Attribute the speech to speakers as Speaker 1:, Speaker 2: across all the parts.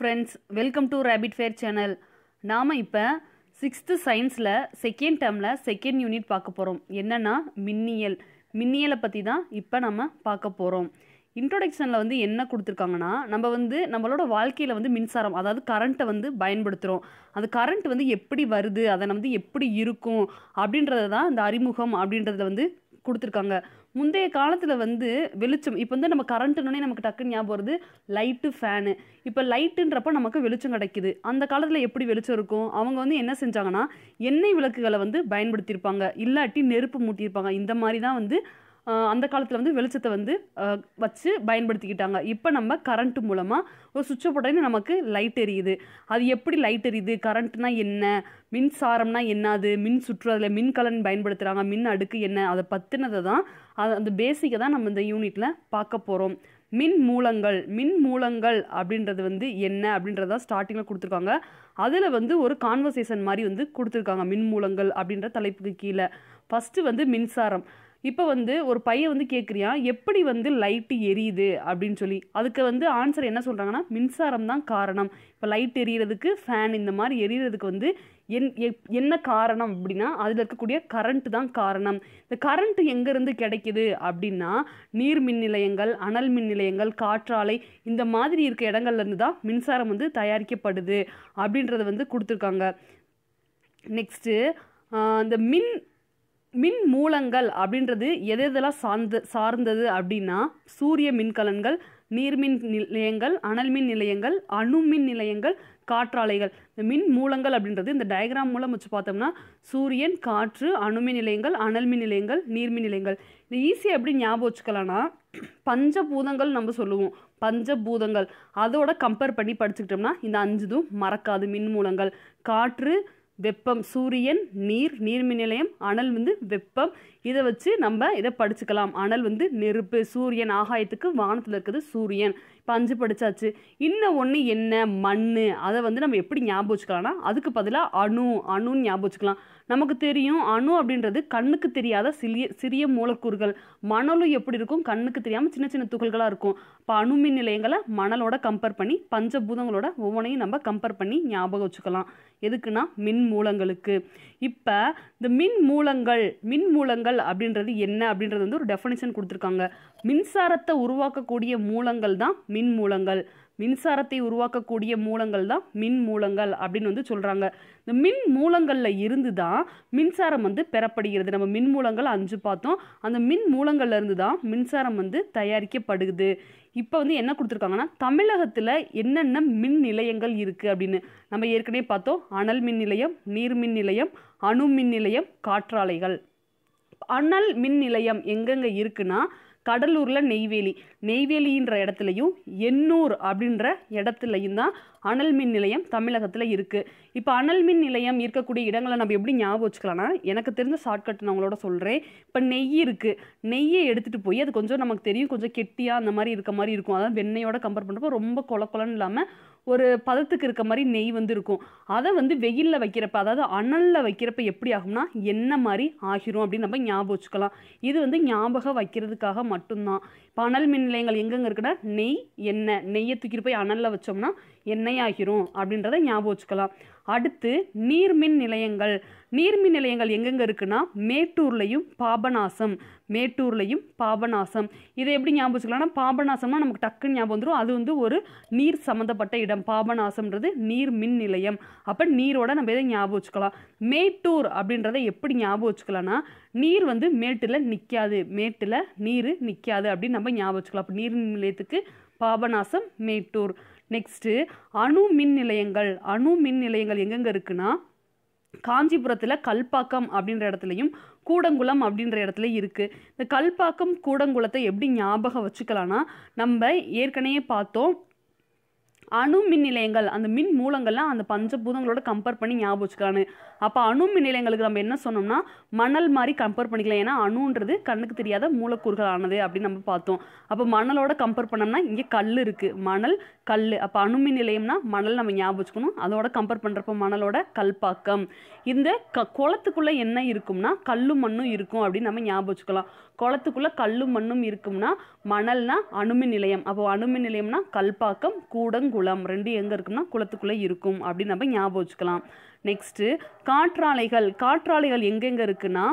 Speaker 1: Friends welcome to rapid fire channel நாம் இப்போ sixth சயின்ஸில் செகண்ட் டேர்மில் செகண்ட் யூனிட் பார்க்க போகிறோம் என்னென்னா மின்னியல். மின்னியலை பற்றி தான் இப்போ நம்ம பார்க்க போகிறோம் இன்ட்ரொடக்ஷனில் வந்து என்ன கொடுத்துருக்காங்கன்னா நம்ம வந்து நம்மளோட வாழ்க்கையில் வந்து மின்சாரம் அதாவது கரண்ட்டை வந்து பயன்படுத்துகிறோம் அந்த கரண்ட் வந்து எப்படி வருது அதை வந்து எப்படி இருக்கும் அப்படின்றத தான் இந்த அறிமுகம் அப்படின்றதுல வந்து கொடுத்துருக்காங்க. முந்தைய காலத்தில் வந்து வெளிச்சம் இப்போ வந்து நம்ம கரண்ட்டுனே நமக்கு டக்குன்னு ஞாபகம் வருது லைட்டு ஃபேனு இப்போ லைட்டுன்றப்ப நமக்கு வெளிச்சம் கிடைக்குது. அந்த காலத்தில் எப்படி வெளிச்சம் இருக்கும்? அவங்க வந்து என்ன செஞ்சாங்கன்னா எண்ணெய் விளக்குகளை வந்து பயன்படுத்தியிருப்பாங்க. இல்லாட்டி நெருப்பு மூட்டியிருப்பாங்க. இந்த மாதிரி தான் வந்து அந்த காலத்தில் வந்து வெளிச்சத்தை வந்து வச்சு பயன்படுத்திக்கிட்டாங்க. இப்போ நம்ம கரண்ட் மூலமாக ஒரு சுவிட்சை போட்டோன்னு நமக்கு லைட் எரியுது. அது எப்படி லைட் எரியுது? கரண்ட்னா என்ன? மின்சாரம்னா என்னது? மின் சுற்று அதில் மின்கலன் பயன்படுத்துகிறாங்க மின் அடுக்கு என்ன? அதை பற்றினதை தான் அது அந்த பேசிக்கை தான் நம்ம இந்த யூனிட்டில் பார்க்க போகிறோம் மின் மூலங்கள் மின் மூலங்கள் அப்படின்றது வந்து என்ன அப்படின்றத ஸ்டார்டிங்கில் கொடுத்துருக்காங்க. அதில் வந்து ஒரு கான்வர்சேஷன் மாதிரி வந்து கொடுத்துருக்காங்க மின் மூலங்கள் அப்படின்ற தலைப்புக்கு கீழே. ஃபஸ்ட்டு வந்து மின்சாரம். இப்போ வந்து ஒரு பையன் வந்து கேட்குறியா எப்படி வந்து லைட்டு எரியுது அப்படின்னு சொல்லி. அதுக்கு வந்து ஆன்சர் என்ன சொல்கிறாங்கன்னா மின்சாரம் தான் காரணம். இப்போ லைட் எரியறதுக்கு ஃபேன் இந்த மாதிரி எரியறதுக்கு வந்து என் எப்- என்ன காரணம் அப்படின்னா அதில் இருக்கக்கூடிய கரண்ட்டு தான் காரணம். இந்த கரண்ட்டு எங்கேருந்து கிடைக்கிது அப்படின்னா நீர் மின் நிலையங்கள் அனல் மின் நிலையங்கள் காற்றாலை இந்த மாதிரி இருக்க இடங்கள்லேருந்து தான் மின்சாரம் வந்து தயாரிக்கப்படுது அப்படின்றத வந்து கொடுத்துருக்காங்க. நெக்ஸ்ட்டு இந்த மின் மின் மூலங்கள் அப்படின்றது எது எதெல்லாம் சார்ந்த சார்ந்தது அப்படின்னா சூரிய மின்கலன்கள் நீர்மின் நிலையங்கள் அனல் மின் நிலையங்கள் அணு மின் நிலையங்கள் காற்றாலைகள். இந்த மின் மூலங்கள் அப்படின்றது இந்த டயக்ராம் மூலம் வச்சு பார்த்தோம்னா சூரியன் காற்று அணுமின் நிலையங்கள் அனல் மின் நிலையங்கள் நீர்மின் நிலையங்கள். இது ஈஸியாக எப்படி ஞாபகம் வச்சுக்கலாம்னா பஞ்சபூதங்கள் நம்ம சொல்லுவோம். பஞ்சபூதங்கள். அதோட கம்பேர் பண்ணி படிச்சுக்கிட்டோம்னா இந்த அஞ்சுதும் மறக்காது மின் மூலங்கள். காற்று வெப்பம் சூரியன் நீர் நீர்மின் நிலையம் அனல் வந்து வெப்பம். இதை வச்சு நம்ம இதை படிச்சுக்கலாம். அனல் வந்து நெருப்பு சூரியன் ஆகாயத்துக்கு வானத்தில் இருக்குது சூரியன். இப்போ அஞ்சு படித்தாச்சு இன்னும் ஒன்று என்ன? மண் அதை வந்து நம்ம எப்படி ஞாபகம் வச்சுக்கலாம்னா அதுக்கு பதிலாக அணு. அணுன்னு ஞாபகம் வச்சுக்கலாம். நமக்கு தெரியும் அணு அப்படின்றது கண்ணுக்கு தெரியாத சிறிய சிறிய மூலக்கூறுகள். மணலும் எப்படி இருக்கும்? கண்ணுக்கு தெரியாமல் சின்ன சின்ன துகள்களாக இருக்கும். இப்போ அணுமின் நிலையங்களை மணலோட கம்பேர் பண்ணி பஞ்சபூதங்களோட ஒவ்வொன்றையும் நம்ம கம்பேர் பண்ணி ஞாபகம் வச்சுக்கலாம். எதுக்குன்னா மின் மூலங்களுக்கு. இப்போ இந்த மின் மூலங்கள் மின் மூலங்கள் அப்படின்றது என்ன அப்படின்றது வந்து ஒரு டெஃபினிஷன் கொடுத்துருக்காங்க. மின்சாரத்தை உருவாக்கக்கூடிய மூலங்கள் தான் மின் மூலங்கள். மின்சாரத்தை உருவாக்கக்கூடிய மூலங்கள் தான் மின் மூலங்கள் அப்படின்னு வந்து சொல்கிறாங்க இந்த மின் மூலங்களில் இருந்து தான் மின்சாரம் வந்து பெறப்படுகிறது. நம்ம மின் மூலங்கள் அஞ்சு பார்த்தோம். அந்த மின் மூலங்கள்ல இருந்து தான் மின்சாரம் வந்து தயாரிக்கப்படுகிறது இப்போ வந்து என்ன கொடுத்துருக்காங்கன்னா தமிழகத்தில் என்னென்ன மின் நிலையங்கள் இருக்குது அப்படின்னு. நம்ம ஏற்கனவே பார்த்தோம். அனல் மின் நிலையம் நீர் மின் நிலையம் அணு மின் நிலையம் காற்றாலைகள். அனல் மின் நிலையம் எங்கெங்கே இருக்குன்னா கடலூரில் நெய்வேலி. நெய்வேலின்ற இடத்துலையும் எண்ணூர் அப்படின்ற இடத்துலையும் தான் அனல் மின் நிலையம் தமிழகத்தில் இருக்குது இப்போ அனல் மின் நிலையம் இருக்கக்கூடிய இடங்களை நம்ம எப்படி ஞாபகம் வச்சுக்கலாம்னா எனக்கு தெரிஞ்ச ஷார்ட்கட் நான் உங்களோட சொல்கிறேன் இப்போ நெய் இருக்குது நெய்யை எடுத்துகிட்டு போய் அது கொஞ்சம் நமக்கு தெரியும். கொஞ்சம் கெட்டியாக அந்த மாதிரி இருக்க மாதிரி இருக்கும். அதான் வெண்ணெயோட கம்பேர் பண்ணுறப்போ ரொம்ப கொல கொலன்னு இல்லாமல் ஒரு பதத்துக்கு இருக்க மாதிரி நெய் வந்து இருக்கும். அதை வந்து வெயிலில் வைக்கிறப்ப அதாவது அனலில் வைக்கிறப்ப எப்படி ஆகும்னா என்ன மாதிரி ஆகிரும் அப்படின்னு நம்ம ஞாபகம் வச்சுக்கலாம். இது வந்து ஞாபகம் வைக்கிறதுக்காக மட்டும்தான். இப்போ அனல் மின் நிலையங்கள் எங்கெங்க இருக்குன்னா நெய் எண்ணெய் நெய்யை தூக்கிட்டு போய் அனலில் வச்சோம்னா எண்ணெய் ஆகிரும் அப்படின்றத ஞாபகம் வச்சுக்கலாம். அடுத்து நீர்மின் நிலையங்கள். நீர்மின் நிலையங்கள் எங்கெங்கே இருக்குன்னா மேட்டூர்லையும் பாபநாசம் மேட்டூர்லையும் பாபநாசம். இதை எப்படி ஞாபகம் வச்சுக்கலாம்னா பாபநாசம்னா நமக்கு டக்குன்னு ஞாபகம் வந்துடும் அது வந்து ஒரு நீர் சம்மந்தப்பட்ட இடம். பாபநாசம்ன்றது நீர் மின் நிலையம். அப்போ நீரோட நம்ம இதை ஞாபகம் வச்சுக்கலாம்? மேட்டூர் அப்படின்றத எப்படி ஞாபகம் வச்சுக்கலாம்னா நீர் வந்து மேட்டில் நிற்காது மேட்டில் நீர் நிற்காது அப்படின்னு நம்ம ஞாபகம் வச்சுக்கலாம். அப்போ நீர் மின் நிலையத்துக்கு பாபநாசம் மேட்டூர். நெக்ஸ்ட்டு அணு மின் நிலையங்கள். அணு மின் நிலையங்கள் எங்கெங்கே இருக்குன்னா காஞ்சிபுரத்தில் கல்பாக்கம் அப்படின்ற இடத்துலையும் கூடங்குளம் அப்படின்ற இடத்துல இருக்குது இந்த கல்பாக்கம் கூடங்குளத்தை எப்படி ஞாபகம் வச்சுக்கலாம்னா நம்ம ஏற்கனவே பார்த்தோம். அணு மின் நிலையங்கள் அந்த மின் மூலங்கள்லாம் அந்த பஞ்சபூதங்களோட கம்பேர் பண்ணி ஞாபகம் வச்சுக்கலான்னு அப்போ அணு மின் நிலையங்களுக்கு நம்ம என்ன சொன்னோம்னா மணல் மாதிரி கம்பேர் பண்ணிக்கலாம். ஏன்னா அணுன்றது கண்ணுக்கு தெரியாத மூலக்கூறுகள் ஆனது அப்படின்னு நம்ம பார்த்தோம். அப்போ மணலோட கம்பேர் பண்ணோம்னா இங்கே கல் இருக்குது மணல் கல். அப்போ அணுமின் நிலையம்னா மணல் நம்ம ஞாபகம் வச்சுக்கணும். அதோட கம்பேர் பண்ணுறப்ப மணலோட கல்பாக்கம். இந்த க குளத்துக்குள்ளே என்ன இருக்கும்னா கல்லும் மண்ணும் இருக்கும் அப்படின்னு நம்ம ஞாபகம் வச்சுக்கலாம். குளத்துக்குள்ளே கல்லும் மண்ணும் இருக்கும்னா மணல்னா அணுமின் நிலையம். அப்போ அணுமின் நிலையம்னா கல்பாக்கம் கூடங்குளம். ரெண்டு எங்கே இருக்கும்னா குளத்துக்குள்ளே இருக்கும் அப்படின்னு நம்ம ஞாபகம் வச்சுக்கலாம். நெக்ஸ்ட்டு காற்றாலைகள். காற்றாலைகள் எங்கெங்கே இருக்குன்னா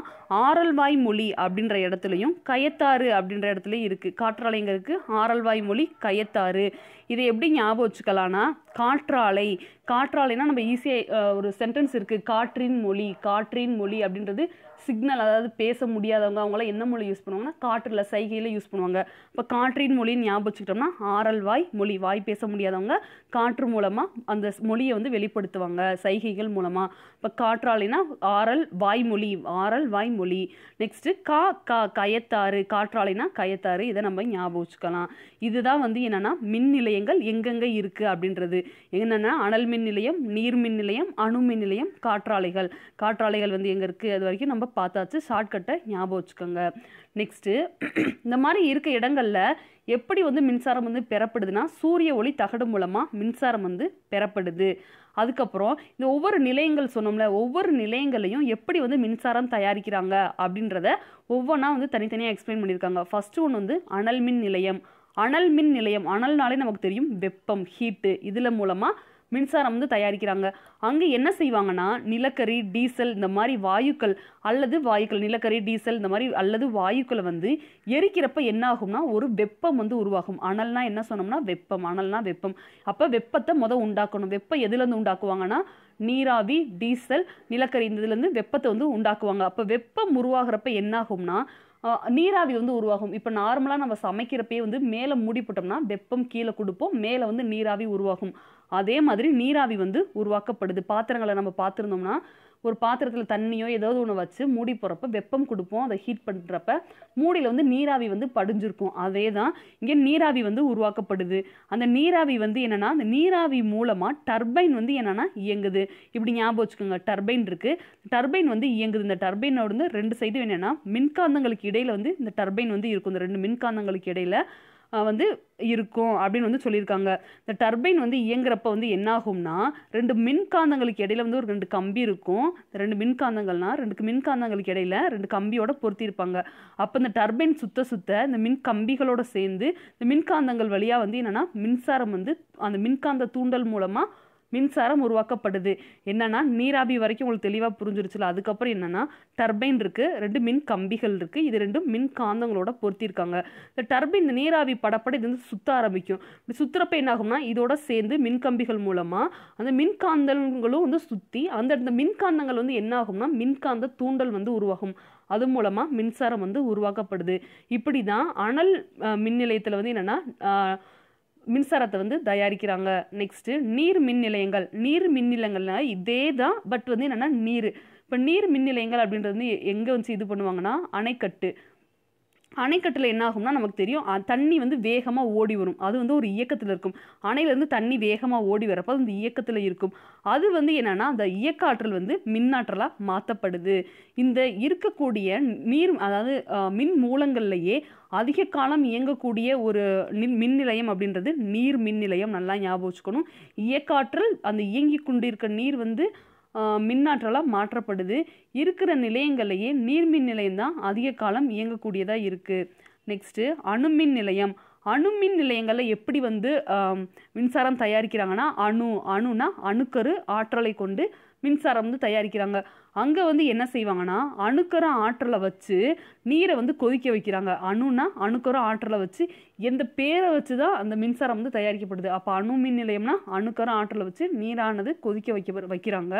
Speaker 1: ஆரல்வாய் மொழி அப்படின்ற இடத்துலையும் கயத்தாறு அப்படின்ற இடத்துலையும் இருக்குது காற்றாலை எங்கே இருக்குது ஆரல்வாய் மொழி கயத்தாறு. இதை எப்படி ஞாபகம் வச்சுக்கலாம்னா காற்றாலை. காற்றாலைனா நம்ம ஈஸியாக ஒரு சென்டென்ஸ் இருக்குது காற்றின் மொழி காற்றின் மொழி அப்படின்றது சிக்னல் அதாவது பேச முடியாதவங்க அவங்களாம் என்ன மொழி யூஸ் பண்ணுவாங்கன்னா காற்றில் சைகையில் யூஸ் பண்ணுவாங்க. இப்போ காற்றின் மொழின்னு ஞாபகம் வச்சுக்கிட்டோம்னா ஆரல் வாய் மொழி வாய் பேச முடியாதவங்க காற்று மூலமாக அந்த மொழியை வந்து வெளிப்படுத்துவாங்க சைகைகள் மூலமாக இப்போ காற்றாலைனா ஆரல் வாய்மொழி ஆரல் வாய்மொழி நெக்ஸ்ட்டு கா கா கயத்தாறு காற்றாலைனா கயத்தாறு இதை நம்ம ஞாபகம் வச்சுக்கலாம். இதுதான் வந்து என்னென்னா மின் நிலையங்கள் எங்கெங்கே இருக்குது அப்படின்றது. என்னென்னா அனல் மின் நிலையம் நீர் மின் நிலையம் அணு மின் நிலையம் காற்றாலைகள். காற்றாலைகள் வந்து எங்கே இருக்குது அது வரைக்கும் நம்ம பார்த்தாச்சு ஷார்ட்கட்டை ஞாபகம் வச்சுக்கோங்க. நெக்ஸ்ட்டு இந்த மாதிரி இருக்க இடங்களில் எப்படி வந்து மின்சாரம் வந்து பெறப்படுதுன்னா சூரிய ஒளி தகடு மூலமாக மின்சாரம் வந்து பெறப்படுது. அதுக்கப்புறம் இந்த ஒவ்வொரு நிலையங்கள் சொன்னோம்ல ஒவ்வொரு நிலையங்களையும் எப்படி வந்து மின்சாரம் தயாரிக்கிறாங்க அப்படின்றத ஒவ்வொன்றா வந்து தனித்தனியாக எக்ஸ்பிளைன் பண்ணியிருக்காங்க. ஃபஸ்ட்டு ஒன்று வந்து அனல் மின் நிலையம். அனல் மின் நிலையம் அனல்னாலே நமக்கு தெரியும் வெப்பம் ஹீட்டு இதில் மூலமாக மின்சாரம் வந்து தயாரிக்கிறாங்க. அங்கே என்ன செய்வாங்கன்னா நிலக்கரி டீசல் இந்த மாதிரி வாயுக்கள் அல்லது வாயுக்கள் நிலக்கரி டீசல் இந்த மாதிரி அல்லது வாயுக்களை வந்து எரிக்கிறப்ப என்ன ஆகும்னா ஒரு வெப்பம் வந்து உருவாகும். அனல்னா என்ன சொன்னோம்னா வெப்பம் அனல்னா வெப்பம். அப்போ வெப்பத்தை முத உண்டாக்கணும். வெப்பம் எதுலேருந்து உண்டாக்குவாங்கன்னா நீராவி டீசல் நிலக்கரி இந்த இதுலேருந்து வெப்பத்தை வந்து உண்டாக்குவாங்க. அப்போ வெப்பம் உருவாகிறப்ப என்ன ஆகும்னா நீராவி வந்து உருவாகும். இப்போ நார்மலாக நம்ம சமைக்கிறப்பே வந்து மேலே மூடி போட்டோம்னா வெப்பம் கீழே கொடுப்போம். மேலே வந்து நீராவி உருவாகும். அதே மாதிரி நீராவி வந்து உருவாக்கப்படுது. பாத்திரங்களை நம்ம பார்த்துருந்தோம்னா ஒரு பாத்திரத்தில் தண்ணியோ ஏதாவது ஒன்று வச்சு மூடி போகிறப்ப வெப்பம் கொடுப்போம். அதை ஹீட் பண்ணுறப்ப மூடியில் வந்து நீராவி வந்து படிஞ்சிருக்கும். அதே தான் இங்கே நீராவி வந்து உருவாக்கப்படுது. அந்த நீராவி வந்து என்னென்னா அந்த நீராவி மூலமாக டர்பைன் வந்து என்னென்னா இயங்குது. இப்படி ஞாபகம் வச்சுக்கோங்க. டர்பைன் இருக்குது டர்பைன் வந்து இயங்குது. இந்த டர்பைனோட வந்து ரெண்டு சைடும் என்னென்னா மின்காந்தங்களுக்கு இடையில் வந்து இந்த டர்பைன் வந்து இருக்கும். இந்த ரெண்டு மின்காந்தங்களுக்கு இடையில். வந்து இருக்கும் அப்படின்னு வந்து சொல்லியிருக்காங்க. இந்த டர்பைன் வந்து இயங்குறப்ப வந்து என்னாகும்னா ரெண்டு மின்காந்தங்களுக்கு இடையில வந்து ஒரு ரெண்டு கம்பி இருக்கும். ரெண்டு மின்காந்தங்கள்னா ரெண்டு மின்காந்தங்களுக்கு இடையில ரெண்டு கம்பியோட பொருத்தியிருப்பாங்க. அப்போ இந்த டர்பைன் சுத்த சுத்த இந்த மின் கம்பிகளோட சேர்ந்து இந்த மின்காந்தங்கள் வழியாக வந்து என்னென்னா மின்சாரம் வந்து அந்த மின்காந்த தூண்டல் மூலமாக மின்சாரம் உருவாக்கப்படுது. என்னென்னா நீராவி வரைக்கும் உங்களுக்கு தெளிவாக புரிஞ்சிருச்சுல அதுக்கப்புறம் என்னென்னா டர்பைன் இருக்குது ரெண்டு மின் கம்பிகள் இருக்குது இது ரெண்டும் மின் காந்தங்களோட பொருத்தியிருக்காங்க இந்த டர்பைன் இந்த நீராவி படப்பட இது வந்து சுத்த ஆரம்பிக்கும். இப்படி சுற்றுறப்ப என்ன ஆகும்னா இதோட சேர்ந்து மின் கம்பிகள் மூலமாக அந்த மின்காந்தங்களும் வந்து சுற்றி அந்த இந்த மின்காந்தங்கள் வந்து என்ன ஆகும்னா மின்காந்த தூண்டல் வந்து உருவாகும். அது மூலமாக மின்சாரம் வந்து உருவாக்கப்படுது. இப்படி தான் அனல் மின் நிலையத்தில் வந்து என்னென்னா மின்சாரத்தை வந்து தயாரிக்கிறாங்க. நெக்ஸ்ட்டு நீர் மின் நிலையங்கள் நீர் மின் நிலையங்கள்னா இதே தான் பட் வந்து என்னென்னா நீர். இப்போ நீர் மின் நிலையங்கள் அப்படின்றது வந்து எங்கே வந்து இது பண்ணுவாங்கன்னா அணைக்கட்டு. அணைக்கட்டில் என்ன ஆகும்னா நமக்கு தெரியும் தண்ணி வந்து வேகமாக ஓடி வரும். அது வந்து ஒரு இயக்கத்தில் இருக்கும். அணையிலேருந்து தண்ணி வேகமாக ஓடி வரப்போ அது வந்து இயக்கத்தில் இருக்கும். அது வந்து என்னென்னா அந்த இயக்க ஆற்றல் வந்து மின்னாற்றலாக மாற்றப்படுது இந்த இருக்கக்கூடிய நீர் அதாவது மின் மூலங்கள்லேயே அதிக காலம் இயங்கக்கூடிய ஒரு மின் நிலையம் அப்படின்றது நீர் மின் நிலையம் நல்லா ஞாபகம் வச்சுக்கணும். இயக்காற்றல் அந்த இயங்கி கொண்டிருக்க நீர் வந்து மின்னாற்றலாக மாற்றப்படுது. இருக்கிற நிலையங்கள்லேயே நீர்மின் நிலையம் தான் அதிக காலம் இயங்கக்கூடியதாக இருக்குது நெக்ஸ்ட்டு அணுமின் நிலையம். அணுமின் நிலையங்களில் எப்படி வந்து மின்சாரம் தயாரிக்கிறாங்கன்னா அணு அணுனா அணுக்கரு ஆற்றலை கொண்டு மின்சாரம் வந்து தயாரிக்கிறாங்க. அங்கே வந்து என்ன செய்வாங்கன்னா அணுக்கர ஆற்றலை வச்சு நீரை வந்து கொதிக்க வைக்கிறாங்க. அணுனா அணுக்கர ஆற்றலை வச்சு எந்த பேரை வச்சு தான் அந்த மின்சாரம் வந்து தயாரிக்கப்படுது. அப்போ அணு மின் நிலையம்னா அணுக்கர ஆற்றலை வச்சு நீரானது கொதிக்க வைக்க வைக்கிறாங்க.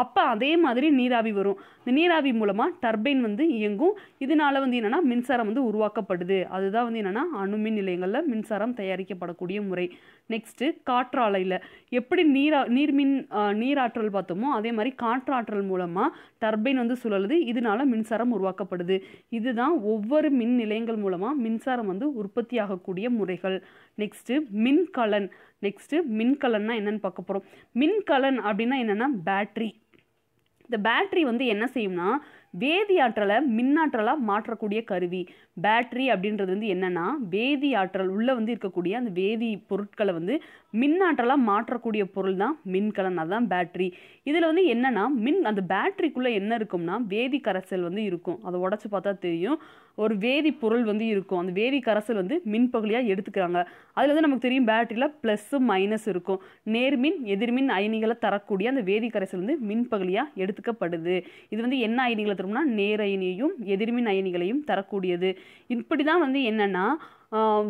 Speaker 1: அப்போ அதே மாதிரி நீராவி வரும். இந்த நீராவி மூலமாக டர்பைன் வந்து இயங்கும். இதனால வந்து என்னென்னா மின்சாரம் வந்து உருவாக்கப்படுது. அதுதான் வந்து என்னென்னா அணுமின் நிலையங்களில் மின்சாரம் தயாரிக்கப்படக்கூடிய முறை. நெக்ஸ்ட்டு காற்றாலையில் எப்படி நீரா நீர்மின் நீராற்றல் பார்த்தோமோ அதே மாதிரி காற்றாற்றல் மூலமாக டர்பைன் வந்து சுழலுது. இதனால மின்சாரம் உருவாக்கப்படுது. இதுதான் ஒவ்வொரு மின் நிலையங்கள் மூலமாக மின்சாரம் வந்து உற்பத்தி ஆகக்கூடிய முறைகள். நெக்ஸ்ட்டு மின்கலன். நெக்ஸ்ட்டு மின்கலன்னா என்னென்னு பார்க்க போகிறோம் மின்கலன் அப்படின்னா என்னென்னா பேட்ரி இந்த பேட்ரி வந்து என்ன செய்யும்னா வேதியாற்றலை மின்னாற்றலாக மாற்றக்கூடிய கருவி. பேட்ரி அப்படின்றது வந்து என்னென்னா வேதி ஆற்றல் உள்ளே வந்து இருக்கக்கூடிய அந்த வேதி பொருட்களை வந்து மின்னாற்றலாக மாற்றக்கூடிய பொருள் தான் மின்கலன் அதுதான் பேட்ரி இதில் வந்து என்னென்னா மின் அந்த பேட்ரிக்குள்ளே என்ன இருக்கும்னா வேதி கரைசல் வந்து இருக்கும். அதை உடச்சி பார்த்தா தெரியும். ஒரு வேதி பொருள் வந்து இருக்கும். அந்த வேதி கரைசல் வந்து மின்பகுதியாக எடுத்துக்கிறாங்க. அதில் வந்து நமக்கு தெரியும் பேட்டரியில் ப்ளஸ்ஸு மைனஸ் இருக்கும். நேர்மின் எதிர்மின் அயனிகளை தரக்கூடிய அந்த வேதி கரைசல் வந்து மின்பகுதியாக எடுத்துக்கப்படுது. இது வந்து என்ன அயனிகளை தரும்னா நேர் அயனியையும் எதிர்மின் அயனிகளையும் தரக்கூடியது. இப்படி தான் வந்து என்னென்னா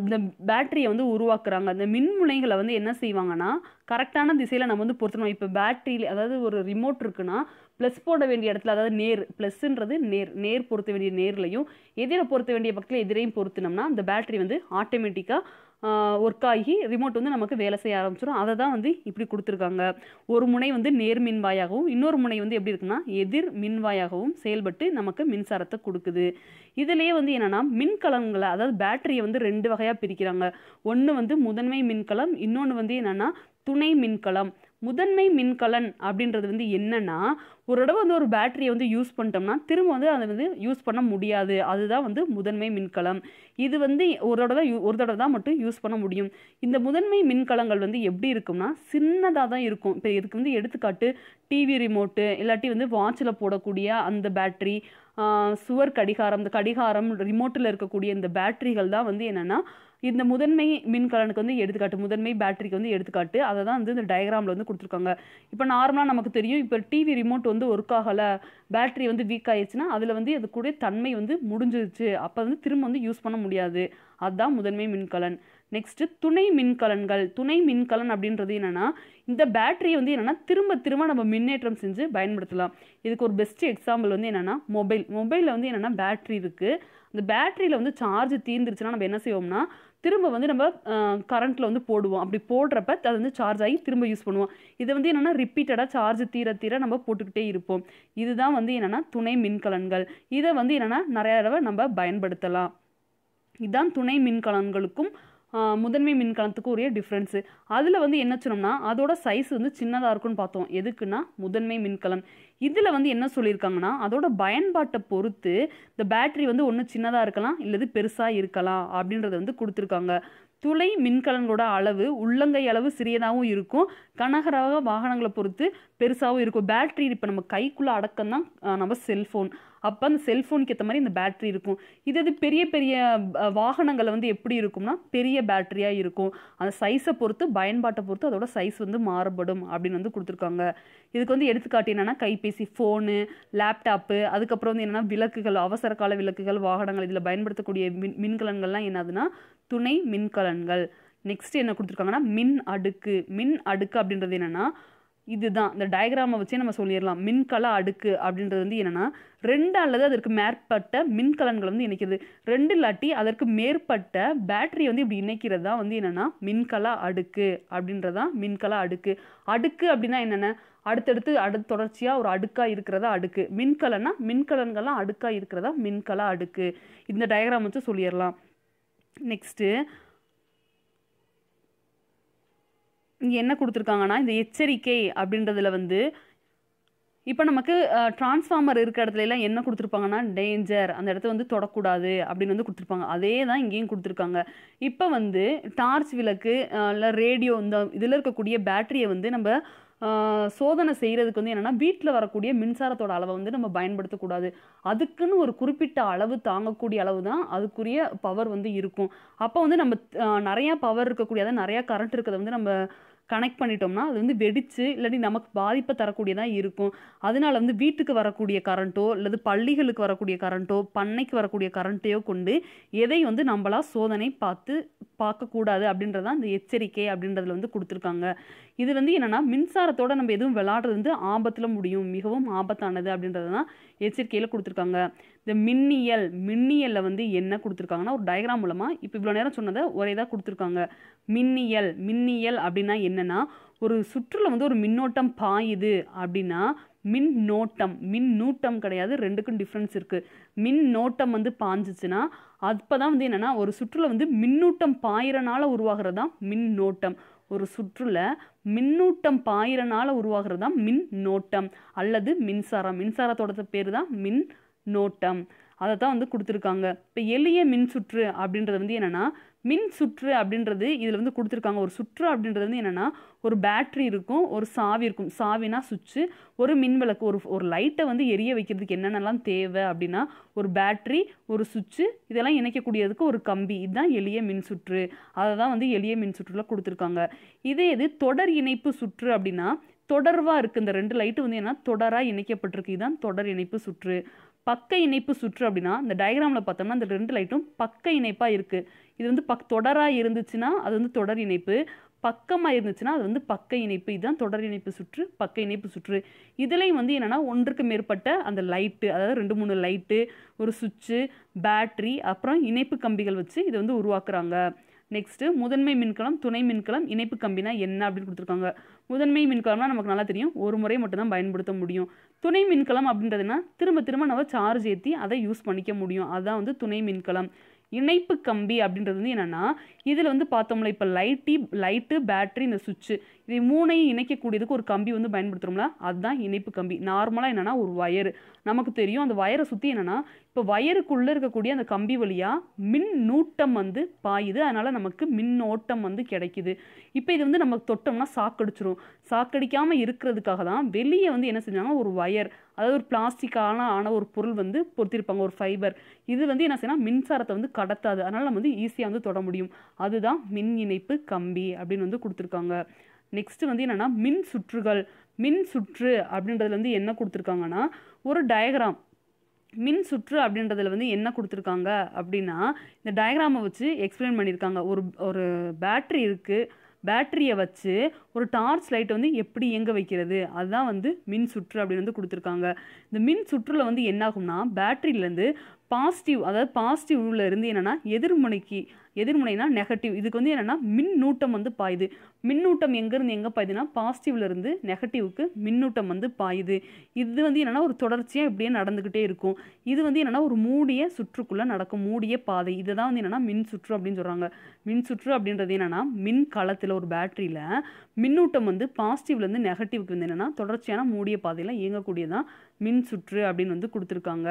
Speaker 1: இந்த பேட்டரியை வந்து உருவாக்குறாங்க. அந்த மின்முனைகளை வந்து என்ன செய்வாங்கன்னா கரெக்டான திசையில் நம்ம வந்து பொருத்தணும். இப்போ பேட்டரியில் அதாவது ஒரு ரிமோட் இருக்குன்னா ப்ளஸ் போட வேண்டிய இடத்துல அதாவது நேர் ப்ளஸ்ன்றது நேர் நேர் பொருத்த வேண்டிய நேர்லையும் எதிரை பொருத்த வேண்டிய பக்கத்தில் எதிரையும் பொருத்தினோம்னா அந்த பேட்டரி வந்து ஆட்டோமேட்டிக்காக ஒர்க் ஆகி ரிமோட் வந்து நமக்கு வேலை செய்ய ஆரம்பிச்சிடும் அதை தான் வந்து இப்படி கொடுத்துருக்காங்க. ஒரு முனை வந்து நேர் மின்வாயாகவும் இன்னொரு முனை வந்து எப்படி இருக்குன்னா எதிர் மின்வாயாகவும் செயல்பட்டு நமக்கு மின்சாரத்தை கொடுக்குது. இதுலேயே வந்து என்னென்னா மின்கலங்களை அதாவது பேட்டரியை வந்து ரெண்டு வகையாக பிரிக்கிறாங்க. ஒன்று வந்து முதன்மை மின்கலம் இன்னொன்று வந்து என்னென்னா துணை மின்கலம். முதன்மை மின்கலன் அப்படின்றது வந்து என்னென்னா ஒரு தடவை வந்து ஒரு பேட்டரியை வந்து யூஸ் பண்ணிட்டோம்னா திரும்ப வந்து அதை வந்து யூஸ் பண்ண முடியாது. அதுதான் வந்து முதன்மை மின்கலம். இது வந்து ஒரு தடவை யூ- ஒரு தடவை தான் மட்டும் யூஸ் பண்ண முடியும். இந்த முதன்மை மின்கலங்கள் வந்து எப்படி இருக்கும்னா சின்னதாக தான் இருக்கும். இப்போ இதுக்கு வந்து எடுத்துக்காட்டு டிவி ரிமோட்டு இல்லாட்டி வந்து வாட்சில் போடக்கூடிய அந்த பேட்டரி சுவர் கடிகாரம் இந்த கடிகாரம் ரிமோட்டில் இருக்கக்கூடிய இந்த பேட்டரிகள் தான் வந்து என்னென்னா இந்த முதன்மை மின்கலனுக்கு வந்து எடுத்துக்காட்டு முதன்மை பேட்டரிக்கு வந்து எடுத்துக்காட்டு அதை தான் வந்து இந்த டயக்ராமில் வந்து கொடுத்துருக்காங்க. இப்போ நார்மலாக நமக்கு தெரியும் இப்போ டிவி ரிமோட் வந்து ஒர்க் ஆகலை பேட்டரி வந்து வீக் ஆயிடுச்சுன்னா அதில் வந்து அது கூட தன்மை வந்து முடிஞ்சிருச்சு. அப்போ வந்து திரும்ப வந்து யூஸ் பண்ண முடியாது. அதுதான் முதன்மை மின்கலன் நெக்ஸ்ட்டு துணை மின்கலன்கள் துணை மின்கலன் அப்படின்றது என்னென்னா இந்த பேட்டரியை வந்து என்னென்னா திரும்ப திரும்ப நம்ம மின்னேற்றம் செஞ்சு பயன்படுத்தலாம். இதுக்கு ஒரு பெஸ்ட் எக்ஸாம்பிள் வந்து என்னென்னா மொபைல் மொபைலில் வந்து என்னென்னா பேட்டரி இருக்குது அந்த பேட்டரியில் வந்து சார்ஜ் தீர்ந்துருச்சுன்னா நம்ம என்ன செய்வோம்னா திரும்ப வந்து நம்ம கரண்ட்டில் வந்து போடுவோம். அப்படி போடுறப்ப அது வந்து சார்ஜ் ஆகி திரும்ப யூஸ் பண்ணுவோம். இதை வந்து என்னென்னா ரிப்பீட்டடாக சார்ஜ் தீர தீர நம்ம போட்டுக்கிட்டே இருப்போம். இதுதான் வந்து என்னென்னா துணை மின்கலன்கள். இதை வந்து என்னென்னா நிறையா தடவை நம்ம பயன்படுத்தலாம். இதுதான் துணை மின்கலன்களுக்கும் முதன்மை மின்கலத்துக்கும் உரிய டிஃப்ரென்ஸு அதில் வந்து என்ன சொன்னோம்னா அதோட சைஸ் வந்து சின்னதாக இருக்குன்னு பார்த்தோம். எதுக்குன்னா முதன்மை மின்கலம். இதில் வந்து என்ன சொல்லியிருக்காங்கன்னா அதோட பயன்பாட்டை பொறுத்து இந்த பேட்டரி வந்து ஒன்று சின்னதாக இருக்கலாம் இல்லது பெருசாக இருக்கலாம் அப்படின்றத வந்து கொடுத்துருக்காங்க. துளை மின்கலன்களோட அளவு உள்ளங்கை அளவு சிறியதாகவும் இருக்கும். கனகரக வாகனங்களை பொறுத்து பெருசாகவும் இருக்கும். பேட்டரி இப்போ நம்ம கைக்குள்ளே அடக்கம் தான் நம்ம செல்ஃபோன் அப்போ அந்த செல்ஃபோனுக்கு ஏற்ற மாதிரி இந்த பேட்ரி இருக்கும். இது இது பெரிய பெரிய அஹ், வாகனங்களை வந்து எப்படி இருக்கும்னா பெரிய பேட்டரியாக இருக்கும். அந்த சைஸை பொறுத்து பயன்பாட்டை பொறுத்து அதோட சைஸ் வந்து மாறுபடும் அப்படின்னு வந்து கொடுத்துருக்காங்க. இதுக்கு வந்து எடுத்துக்காட்டு என்னென்னா கைபேசி ஃபோனு லேப்டாப்பு அதுக்கப்புறம் வந்து என்னென்னா விளக்குகள் அவசர கால விளக்குகள் வாகனங்கள் இதில் பயன்படுத்தக்கூடிய மின் மின்கலன்கள்லாம் என்னதுன்னா துணை மின்கலன்கள். நெக்ஸ்ட் என்ன கொடுத்துருக்காங்கன்னா மின் அடுக்கு. மின் அடுக்கு அப்படின்றது என்னென்னா இதுதான். இந்த டயக்ராமை வச்சே நம்ம சொல்லிடலாம். மின்கல அடுக்கு அப்படின்றது வந்து என்னென்னா ரெண்டு அல்லது அதற்கு மேற்பட்ட மின்கலன்கள் வந்து இணைக்கிறது. ரெண்டு இல்லாட்டி அதற்கு மேற்பட்ட பேட்டரி வந்து இப்படி இணைக்கிறது தான் வந்து என்னென்னா மின்கல அடுக்கு அப்படின்றதான் மின்கல அடுக்கு. அடுக்கு அப்படின்னா என்னென்ன? அடுத்தடுத்து அடுத்து தொடர்ச்சியாக ஒரு அடுக்காக இருக்கிறதா அடுக்கு. மின்கலன்னா மின்கலன்கள்லாம் அடுக்காக இருக்கிறதா மின்கல அடுக்கு. இந்த டயக்ராம் வச்சு சொல்லிடலாம். நெக்ஸ்ட்டு இங்கே என்ன கொடுத்துருக்காங்கன்னா இந்த எச்சரிக்கை அப்படின்றதுல வந்து இப்போ நமக்கு டிரான்ஸ்ஃபார்மர் இருக்கிற இடத்துல எல்லாம் என்ன கொடுத்துருப்பாங்கன்னா டேஞ்சர் அந்த இடத்த வந்து தொடக்கூடாது அப்படின்னு வந்து கொடுத்துருப்பாங்க. அதே தான் இங்கேயும் கொடுத்துருக்காங்க. இப்போ வந்து டார்ச் விளக்கு இல்லை ரேடியோ இந்த இதில் இருக்கக்கூடிய பேட்டரியை வந்து நம்ம சோதனை செய்கிறதுக்கு வந்து என்னென்னா வீட்டில் வரக்கூடிய மின்சாரத்தோட அளவை வந்து நம்ம பயன்படுத்தக்கூடாது. அதுக்குன்னு ஒரு குறிப்பிட்ட அளவு தாங்கக்கூடிய அளவு தான் அதுக்குரிய பவர் வந்து இருக்கும். அப்போ வந்து நம்ம நிறையா பவர் இருக்கக்கூடிய அதாவது நிறையா கரண்ட் இருக்கிறத வந்து நம்ம கனெக்ட் பண்ணிட்டோம்னா அது வந்து வெடித்து இல்லாட்டி நமக்கு பாதிப்பை தரக்கூடியதாக இருக்கும். அதனால வந்து வீட்டுக்கு வரக்கூடிய கரண்ட்டோ அல்லது பள்ளிகளுக்கு வரக்கூடிய கரண்ட்டோ பண்ணைக்கு வரக்கூடிய கரண்ட்டையோ கொண்டு எதை வந்து நம்மளாக சோதனை பார்த்து பார்க்கக்கூடாது அப்படின்றதான் இந்த எச்சரிக்கை அப்படின்றதுல வந்து கொடுத்துருக்காங்க. இது வந்து என்னென்னா மின்சாரத்தோட நம்ம எதுவும் விளாடுறது வந்து ஆபத்தில் முடியும் மிகவும் ஆபத்தானது அப்படின்றது தான் எச்சரிக்கையில் கொடுத்துருக்காங்க. இந்த மின்னியல் மின்னியலில் வந்து என்ன கொடுத்துருக்காங்கன்னா ஒரு டயக்ராம் மூலமாக இப்போ இவ்வளோ நேரம் சொன்னதை ஒரே இதாக கொடுத்துருக்காங்க. மின்னியல் மின்னியல் அப்படின்னா என்னென்னா ஒரு சுற்றில் வந்து ஒரு மின்னோட்டம் பாயுது அப்படின்னா மின் நோட்டம் மின் நூட்டம் கிடையாது ரெண்டுக்கும் டிஃப்ரென்ஸ் இருக்குது மின் நோட்டம் வந்து பாஞ்சிச்சுன்னா அப்போ தான் வந்து என்னென்னா ஒரு சுற்றில் வந்து மின்னூட்டம் பாயிறனால உருவாகிறது தான் மின் நோட்டம் ஒரு சுற்றுல மின்னூட்டம் பாயிறனால உருவாகிறது தான் மின் நோட்டம் அல்லது மின்சாரம். மின்சாரத்தோட பேர் தான் மின் நோட்டம். அதை தான் வந்து கொடுத்துருக்காங்க. இப்போ எளிய மின் சுற்று அப்படின்றது வந்து என்னென்னா மின் சுற்று அப்படின்றது இதில் வந்து கொடுத்துருக்காங்க. ஒரு சுற்று அப்படின்றது வந்து என்னென்னா ஒரு பேட்ரி இருக்கும் ஒரு சாவி இருக்கும். சாவினா சுவிட்சு. ஒரு மின் விளக்கு ஒரு ஒரு லைட்டை வந்து எரிய வைக்கிறதுக்கு என்னென்னலாம் தேவை அப்படின்னா ஒரு பேட்ரி ஒரு சுவிட்சு இதெல்லாம் இணைக்கக்கூடியதுக்கு ஒரு கம்பி. இதுதான் எளிய மின் சுற்று. அதை தான் வந்து எளிய மின் சுற்றுல கொடுத்துருக்காங்க. இதே இது தொடர் இணைப்பு சுற்று அப்படின்னா தொடர்வாக இருக்குது இந்த ரெண்டு லைட்டு வந்து என்ன தொடராக இணைக்கப்பட்டிருக்கு. இதுதான் தொடர் இணைப்பு சுற்று. பக்க இணைப்பு சுற்று அப்படின்னா இந்த டயக்ராமில் பார்த்தோம்னா இந்த ரெண்டு லைட்டும் பக்க இணைப்பாக இருக்குது இது வந்து பக் தொடராக இருந்துச்சுன்னா அது வந்து தொடர் இணைப்பு. பக்கமாக இருந்துச்சுன்னா அது வந்து பக்க இணைப்பு. இதுதான் தொடர் இணைப்பு சுற்று பக்க இணைப்பு சுற்று. இதுலேயும் வந்து என்னென்னா ஒன்றுக்கு மேற்பட்ட அந்த லைட்டு அதாவது ரெண்டு மூணு லைட்டு ஒரு சுவிட்சு பேட்ரி அப்புறம் இணைப்பு கம்பிகள் வச்சு இதை வந்து உருவாக்குறாங்க. நெக்ஸ்ட்டு முதன்மை மின்கலம் துணை மின்கலம் இணைப்பு கம்பினா என்ன அப்படின்னு கொடுத்துருக்காங்க. முதன்மை மின்கலம்னா நமக்கு நல்லா தெரியும். ஒரு முறை மட்டும்தான் பயன்படுத்த முடியும். துணை மின்கலம் அப்படின்றதுனா திரும்ப திரும்ப நம்ம சார்ஜ் ஏற்றி அதை யூஸ் பண்ணிக்க முடியும். அதுதான் வந்து துணை மின்கலம். இணைப்பு கம்பி அப்படின்றது வந்து என்னென்னா இதில் வந்து பார்த்தோம்ல இப்போ லைட்டி லைட்டு பேட்ரி இந்த சுவிட்சு இதை மூணையும் இணைக்கக்கூடியதுக்கு ஒரு கம்பி வந்து பயன்படுத்துகிறோம்ல அதுதான் இணைப்பு கம்பி. நார்மலாக என்னென்னா ஒரு வயர் நமக்கு தெரியும் அந்த வயரை சுற்றி என்னென்னா இப்போ வயருக்குள்ளே இருக்கக்கூடிய அந்த கம்பி வழியாக மின் நூட்டம் வந்து பாயுது. அதனால் நமக்கு மின்னோட்டம் வந்து கிடைக்குது. இப்போ இது வந்து நம்ம தொட்டோம்னா சாக்கடிச்சிரும். சாக்கடிக்காமல் இருக்கிறதுக்காக தான் வெளியே வந்து என்ன செஞ்சாங்க ஒரு வயர் அதாவது ஒரு பிளாஸ்டிக்கான ஆன ஒரு பொருள் வந்து பொருத்திருப்பாங்க ஒரு ஃபைபர் இது வந்து என்ன செய்யணும் மின்சாரத்தை வந்து கடத்தாது. அதனால் நம்ம வந்து ஈஸியாக வந்து தொட முடியும். அதுதான் மின் இணைப்பு கம்பி அப்படின்னு வந்து கொடுத்துருக்காங்க. நெக்ஸ்ட்டு வந்து என்னென்னா மின் சுற்றுகள் மின் சுற்று அப்படின்றதுல வந்து என்ன கொடுத்துருக்காங்கன்னா ஒரு டயக்ராம் மின் சுற்று அப்படின்றதுல வந்து என்ன கொடுத்துருக்காங்க அப்படின்னா இந்த டயக்ராமை வச்சு எக்ஸ்பிளைன் பண்ணியிருக்காங்க. ஒரு ஒரு பேட்ரி இருக்குது பேட்டரியை வச்சு ஒரு டார்ச் லைட்டை வந்து எப்படி இயங்க வைக்கிறது? அதுதான் வந்து மின் சுற்று அப்படின்னு வந்து கொடுத்துருக்காங்க. இந்த மின் சுற்றில் வந்து என்னாகும்னா பேட்டரியிலேருந்து பாசிட்டிவ் அதாவது பாசிட்டிவ்ல இருந்து என்னென்னா எதிர்முனைக்கு எதிர்முனைனா நெகட்டிவ் இதுக்கு வந்து என்னென்னா மின்னூட்டம் வந்து பாயுது. மின்னூட்டம் எங்கேருந்து எங்கே பாயுதுன்னா பாசிட்டிவ்லேருந்து நெகட்டிவ்க்கு மின்னூட்டம் வந்து பாயுது. இது வந்து என்னென்னா ஒரு தொடர்ச்சியாக இப்படியே நடந்துக்கிட்டே இருக்கும். இது வந்து என்னென்னா ஒரு மூடிய சுற்றுக்குள்ளே நடக்கும். மூடிய பாதை. இதுதான் வந்து என்னென்னா மின் சுற்று அப்படின்னு சொல்கிறாங்க மின் சுற்று அப்படின்றது என்னென்னா மின் களத்தில் ஒரு பேட்டரியில் மின்னூட்டம் வந்து பாசிட்டிவ்லேருந்து நெகட்டிவ்க்கு வந்து என்னென்னா தொடர்ச்சியான மூடிய பாதையில் இயங்கக்கூடியதான் மின் சுற்று அப்படின்னு வந்து கொடுத்துருக்காங்க.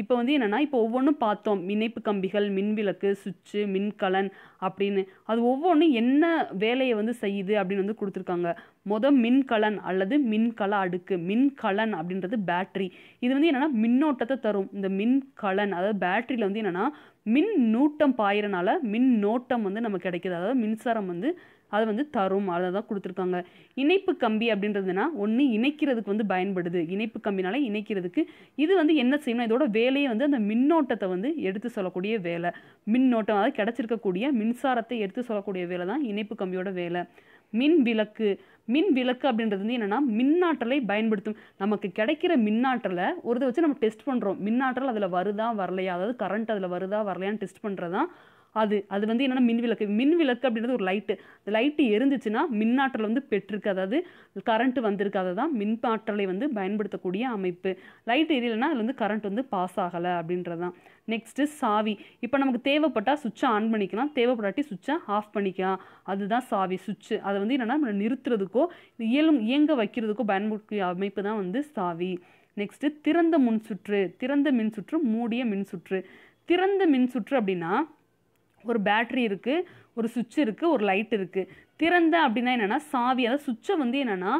Speaker 1: இப்போ வந்து என்னென்னா இப்போ ஒவ்வொன்றும் பார்த்தோம். இணைப்பு கம்பிகள் மின்விளக்கு சுவிட்சு மின்கலன் அப்படின்னு. அது ஒவ்வொன்றும் என்ன வேலையை வந்து செய்யுது அப்படின்னு வந்து கொடுத்துருக்காங்க. மொதல் மின்கலன் அல்லது மின்கல அடுக்கு மின்கலன் அப்படின்றது பேட்ரி இது வந்து என்னென்னா மின்னோட்டத்தை தரும். இந்த மின்கலன் அதாவது பேட்டரியில் வந்து என்னென்னா மின் நூட்டம் பாயிறனால மின் நோட்டம் வந்து நமக்கு கிடைக்கிது. அதாவது மின்சாரம் வந்து அது வந்து தரும் அதை தான் கொடுத்துருக்காங்க. இணைப்பு கம்பி அப்படின்றதுனா ஒன்று இணைக்கிறதுக்கு வந்து பயன்படுது. இணைப்பு கம்பினால இணைக்கிறதுக்கு இது வந்து என்ன செய்யணும் இதோட வேலையை வந்து அந்த மின்னோட்டத்தை வந்து எடுத்து சொல்லக்கூடிய வேலை. மின்னோட்டம் அதாவது கிடச்சிருக்கக்கூடிய மின்சாரத்தை எடுத்து சொல்லக்கூடிய வேலை தான் இணைப்பு கம்பியோட வேலை. மின் விளக்கு மின் விளக்கு அப்படின்றது வந்து என்னென்னா மின்னாற்றலை பயன்படுத்தும். நமக்கு கிடைக்கிற மின்னாற்றலை ஒரு இதை வச்சு நம்ம டெஸ்ட் பண்ணுறோம் மின்னாற்றல் அதில் வருதா வரலையா? அதாவது கரண்ட் அதில் வருதா வரலையான்னு டெஸ்ட் பண்ணுறது தான் அது அது வந்து என்னென்னா மின் விளக்கு. அப்படின்றது ஒரு லைட்டு இந்த லைட்டு எரிஞ்சிச்சுன்னா மின்னாற்றல் வந்து பெற்றிருக்கு. அதாவது கரண்ட் வந்திருக்கு. அதை தான் மின் ஆற்றலை வந்து பயன்படுத்தக்கூடிய அமைப்பு. லைட் எரியலைன்னா அதில் வந்து கரண்ட் வந்து பாஸ் ஆகலை அப்படின்றது தான் நெக்ஸ்ட்டு சாவி. இப்போ நமக்கு தேவைப்பட்டால் சுவிட்சை ஆன் பண்ணிக்கலாம். தேவைப்படாட்டி சுவிட்சை ஆஃப் பண்ணிக்கலாம். அதுதான் சாவி சுவிட்சு அதை வந்து என்னென்னா நம்ம நிறுத்துறதுக்கோ இயலும் இயங்க வைக்கிறதுக்கோ பயன்படுத்திய அமைப்பு தான் வந்து சாவி. நெக்ஸ்ட்டு திறந்த முன் சுற்று. திறந்த மின் சுற்று மூடிய மின் சுற்று. திறந்த மின் சுற்று அப்படின்னா ஒரு பேட்ரி இருக்குது ஒரு சுவிட்ச் இருக்குது ஒரு லைட் இருக்குது திறந்த அப்படின்னா என்னென்னா சாவி அதாவது சுவிட்சை வந்து என்னென்னா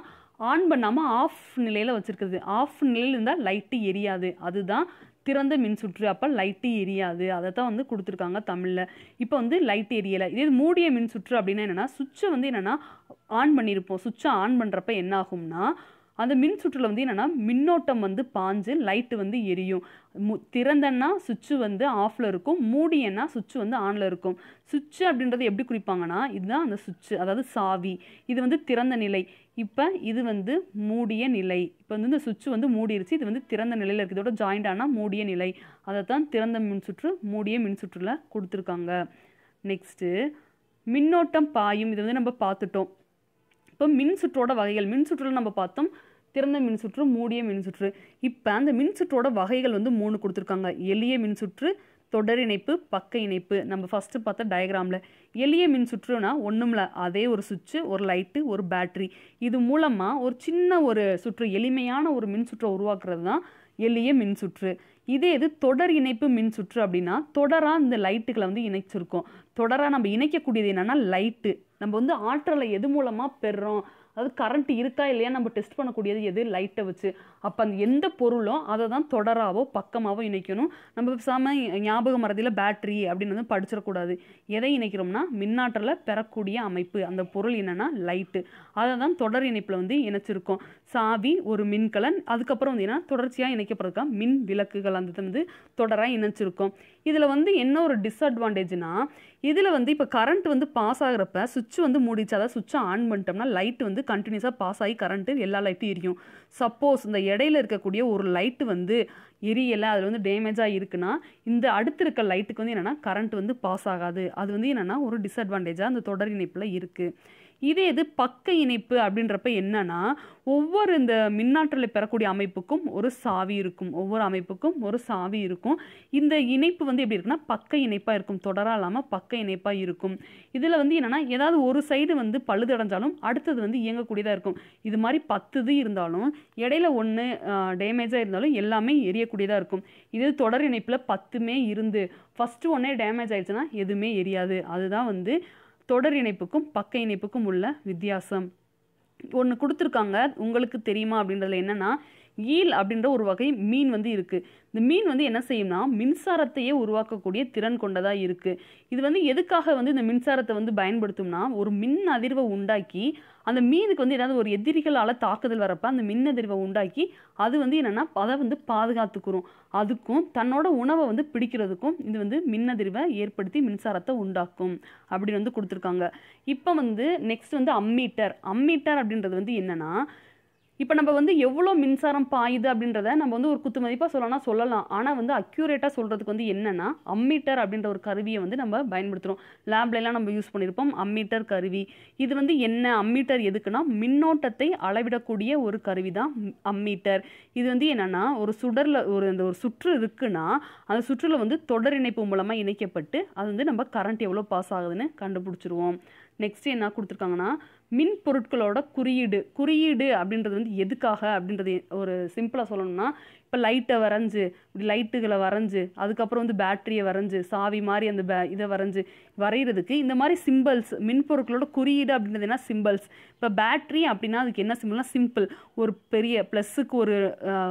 Speaker 1: ஆன் பண்ணாமல் ஆஃப் நிலையில் வச்சுருக்குது ஆஃப் நிலையில் இருந்தால் லைட்டு எரியாது. அதுதான் திறந்த மின் சுற்று. அப்போ லைட்டு எரியாது. அதை தான் வந்து கொடுத்துருக்காங்க தமிழில். இப்போ வந்து லைட் எரியலை. இதே மூடிய மின் சுற்று அப்படின்னா என்னென்னா சுவிட்சை வந்து என்னென்னா ஆன் பண்ணியிருப்போம் சுவிட்சை ஆன் பண்ணுறப்ப என்ன ஆகும்னா அந்த மின் சுற்றில் வந்து என்னென்னா மின்னோட்டம் வந்து பாஞ்சு லைட்டு வந்து எரியும். மு திறந்தன்னா சுவிட்சு வந்து ஆஃபில் இருக்கும். மூடியன்னா சுவிட்சு வந்து ஆனில் இருக்கும். சுவிட்சு அப்படின்றது எப்படி குறிப்பாங்கன்னா இதுதான் அந்த சுவிட்சு அதாவது சாவி. இது வந்து திறந்த நிலை. இப்போ இது வந்து மூடிய நிலை. இப்போ வந்து இந்த சுவிட்சு வந்து மூடிருச்சு. இது வந்து திறந்த நிலையில் இருக்குது இதோட ஜாயிண்ட் ஆனால் மூடிய நிலை. அதை தான் திறந்த மின்சுற்று மூடிய மின்சுற்றில் கொடுத்துருக்காங்க. நெக்ஸ்ட்டு மின்னோட்டம் பாயும். இது வந்து நம்ம பார்த்துட்டோம். இப்போ மின் சுற்றோட வகைகள் மின் சுற்றுல நம்ம பார்த்தோம் திறந்த மின் சுற்று மூடிய மின் சுற்று இப்போ அந்த மின் சுற்றோட வகைகள் வந்து மூணு கொடுத்துருக்காங்க. எளிய மின் சுற்று தொடர் இணைப்பு பக்க இணைப்பு. நம்ம ஃபஸ்ட்டு பார்த்த டயக்ராமில் எளிய மின் சுற்றுனா ஒன்றும்ல அதே ஒரு சுவிட்சு ஒரு லைட்டு ஒரு பேட்ரி இது மூலமாக ஒரு சின்ன ஒரு சுற்று எளிமையான ஒரு மின் சுற்றை உருவாக்குறது தான் எளிய மின் சுற்று இதே இது தொடர் இணைப்பு மின் சுற்று அப்படின்னா தொடராக இந்த லைட்டுகளை வந்து இணைச்சிருக்கோம். தொடராக நம்ம இணைக்கக்கூடியது என்னென்னா லைட்டு. நம்ம வந்து ஆற்றலை எது மூலமாக பெறுறோம் அதாவது கரண்ட் இருக்கா இல்லையா நம்ம டெஸ்ட் பண்ணக்கூடியது எது? லைட்டை வச்சு. அப்போ அந்த எந்த பொருளோ அதை தான் தொடராவோ பக்கமாகவோ இணைக்கணும். நம்ம பேசாமல் ஞாபக மறதியில் பேட்ரி அப்படின்னு வந்து படிச்சிடக்கூடாது. எதை இணைக்கிறோம்னா மின்னாற்றலை பெறக்கூடிய அமைப்பு. அந்த பொருள் என்னென்னா லைட்டு அதை தான் தொடர் இணைப்பில் வந்து இணைச்சிருக்கோம். சாவி ஒரு மின்கலன் அதுக்கப்புறம் வந்து என்ன தொடர்ச்சியாக இணைக்கப்படுறதுக்கா மின் விளக்குகள் அந்த வந்து தொடராக இணைச்சிருக்கோம். இதில் வந்து என்ன ஒரு டிஸ்அட்வான்டேஜ்னால் இதில் வந்து இப்போ கரண்ட் வந்து பாஸ் ஆகிறப்ப சுவிட்ச் வந்து மூடிச்சு அதாவது சுவிட்சை ஆன் பண்ணிட்டோம்னா லைட் வந்து கண்டினியூஸாக பாஸ் ஆகி கரண்ட்டு எல்லா லைட்டும் எரியும். சப்போஸ் இந்த இடையில இருக்கக்கூடிய ஒரு லைட்டு வந்து எரியலை அதில் வந்து டேமேஜாக இருக்குன்னா இந்த அடுத்து இருக்க லைட்டுக்கு வந்து என்னென்னா கரண்ட் வந்து பாஸ் ஆகாது. அது வந்து என்னென்னா ஒரு டிஸ்அட்வான்டேஜாக அந்த தொடர் இணைப்பில் இருக்குது இதே இது பக்க இணைப்பு அப்படின்றப்ப என்னன்னா ஒவ்வொரு இந்த மின்னாற்றலை பெறக்கூடிய அமைப்புக்கும் ஒரு சாவி இருக்கும். ஒவ்வொரு அமைப்புக்கும் ஒரு சாவி இருக்கும். இந்த இணைப்பு வந்து எப்படி இருக்குன்னா பக்க இணைப்பாக இருக்கும். தொடராக இல்லாமல் பக்க இணைப்பாக இருக்கும். இதில் வந்து என்னென்னா ஏதாவது ஒரு சைடு வந்து பழுதடைஞ்சாலும் அடுத்தது வந்து இயங்கக்கூடியதாக இருக்கும். இது மாதிரி பத்து இது இருந்தாலும் இடையில ஒன்று டேமேஜாக இருந்தாலும் எல்லாமே எரியக்கூடியதாக இருக்கும். இது தொடர் இணைப்பில் பத்துமே இருந்து ஃபஸ்ட்டு ஒன்றே டேமேஜ் ஆயிடுச்சுன்னா எதுவுமே எரியாது. அதுதான் வந்து தொடர் இணைப்புக்கும் பக்க இணைப்புக்கும் உள்ள வித்தியாசம். ஒன்று கொடுத்துருக்காங்க. உங்களுக்கு தெரியுமா அப்படின்றதுல என்னென்னா ஈல் அப்படின்ற ஒரு வகை மீன் வந்து இருக்குது இந்த மீன் வந்து என்ன செய்யும்னா மின்சாரத்தையே உருவாக்கக்கூடிய திறன் கொண்டதாக இருக்குது இது வந்து எதுக்காக வந்து இந்த மின்சாரத்தை வந்து பயன்படுத்தும்னா ஒரு மின் அதிர்வை உண்டாக்கி அந்த மீனுக்கு வந்து ஏதாவது ஒரு எதிரிகளால் தாக்குதல் வரப்போ அந்த மின் அதிர்வை உண்டாக்கி அது வந்து என்னென்னா அதை வந்து பாதுகாத்துக்கிறோம் அதுக்கும் தன்னோட உணவை வந்து பிடிக்கிறதுக்கும் இது வந்து மின் அதிர்வை ஏற்படுத்தி மின்சாரத்தை உண்டாக்கும் அப்படின்னு வந்து கொடுத்துருக்காங்க. இப்போ வந்து நெக்ஸ்ட் வந்து அம்மீட்டர் அம்மீட்டர் அப்படின்றது வந்து என்னென்னா இப்போ நம்ம வந்து எவ்வளோ மின்சாரம் பாயுது அப்படின்றத நம்ம வந்து ஒரு குத்து மதிப்பாக சொல்லலாம் சொல்லலாம். ஆனால் வந்து அக்யூரேட்டாக சொல்கிறதுக்கு வந்து என்னென்னா அம்மீட்டர் அப்படின்ற ஒரு கருவியை வந்து நம்ம பயன்படுத்துகிறோம் லேப்லலாம் நம்ம யூஸ் பண்ணியிருப்போம் அம்மீட்டர் கருவி. இது வந்து என்ன அம்மீட்டர் எதுக்குன்னா மின்னோட்டத்தை அளவிடக்கூடிய ஒரு கருவி தான் அம்மீட்டர் இது வந்து என்னென்னா ஒரு சுடரில் ஒரு இந்த ஒரு சுற்று இருக்குன்னா அந்த சுற்றில் வந்து தொடர் இணைப்பு மூலமாக இணைக்கப்பட்டு அது வந்து நம்ம கரண்ட் எவ்வளோ பாஸ் ஆகுதுன்னு கண்டுபிடிச்சிருவோம். நெக்ஸ்ட் என்ன கொடுத்துருக்காங்கன்னா மின் பொருட்களோட குறியீடு குறியீடு அப்படின்றது வந்து எதுக்காக அப்படின்றது ஒரு சிம்பிளாக சொல்லணும்னா இப்போ லைட்டை வரைஞ்சு இப்படி லைட்டுகளை வரைஞ்சு அதுக்கப்புறம் வந்து பேட்டரியை வரைஞ்சு சாவி மாதிரி அந்த பே இதை வரைஞ்சு வரைகிறதுக்கு இந்த மாதிரி சிம்பிள்ஸ் மின் பொருட்களோட குறியீடு அப்படின்றது என்ன சிம்பிள்ஸ் இப்போ பேட்ரி அப்படின்னா அதுக்கு என்ன சிம்பிள்னா சிம்பிள் ஒரு பெரிய ப்ளஸ்ஸுக்கு ஒரு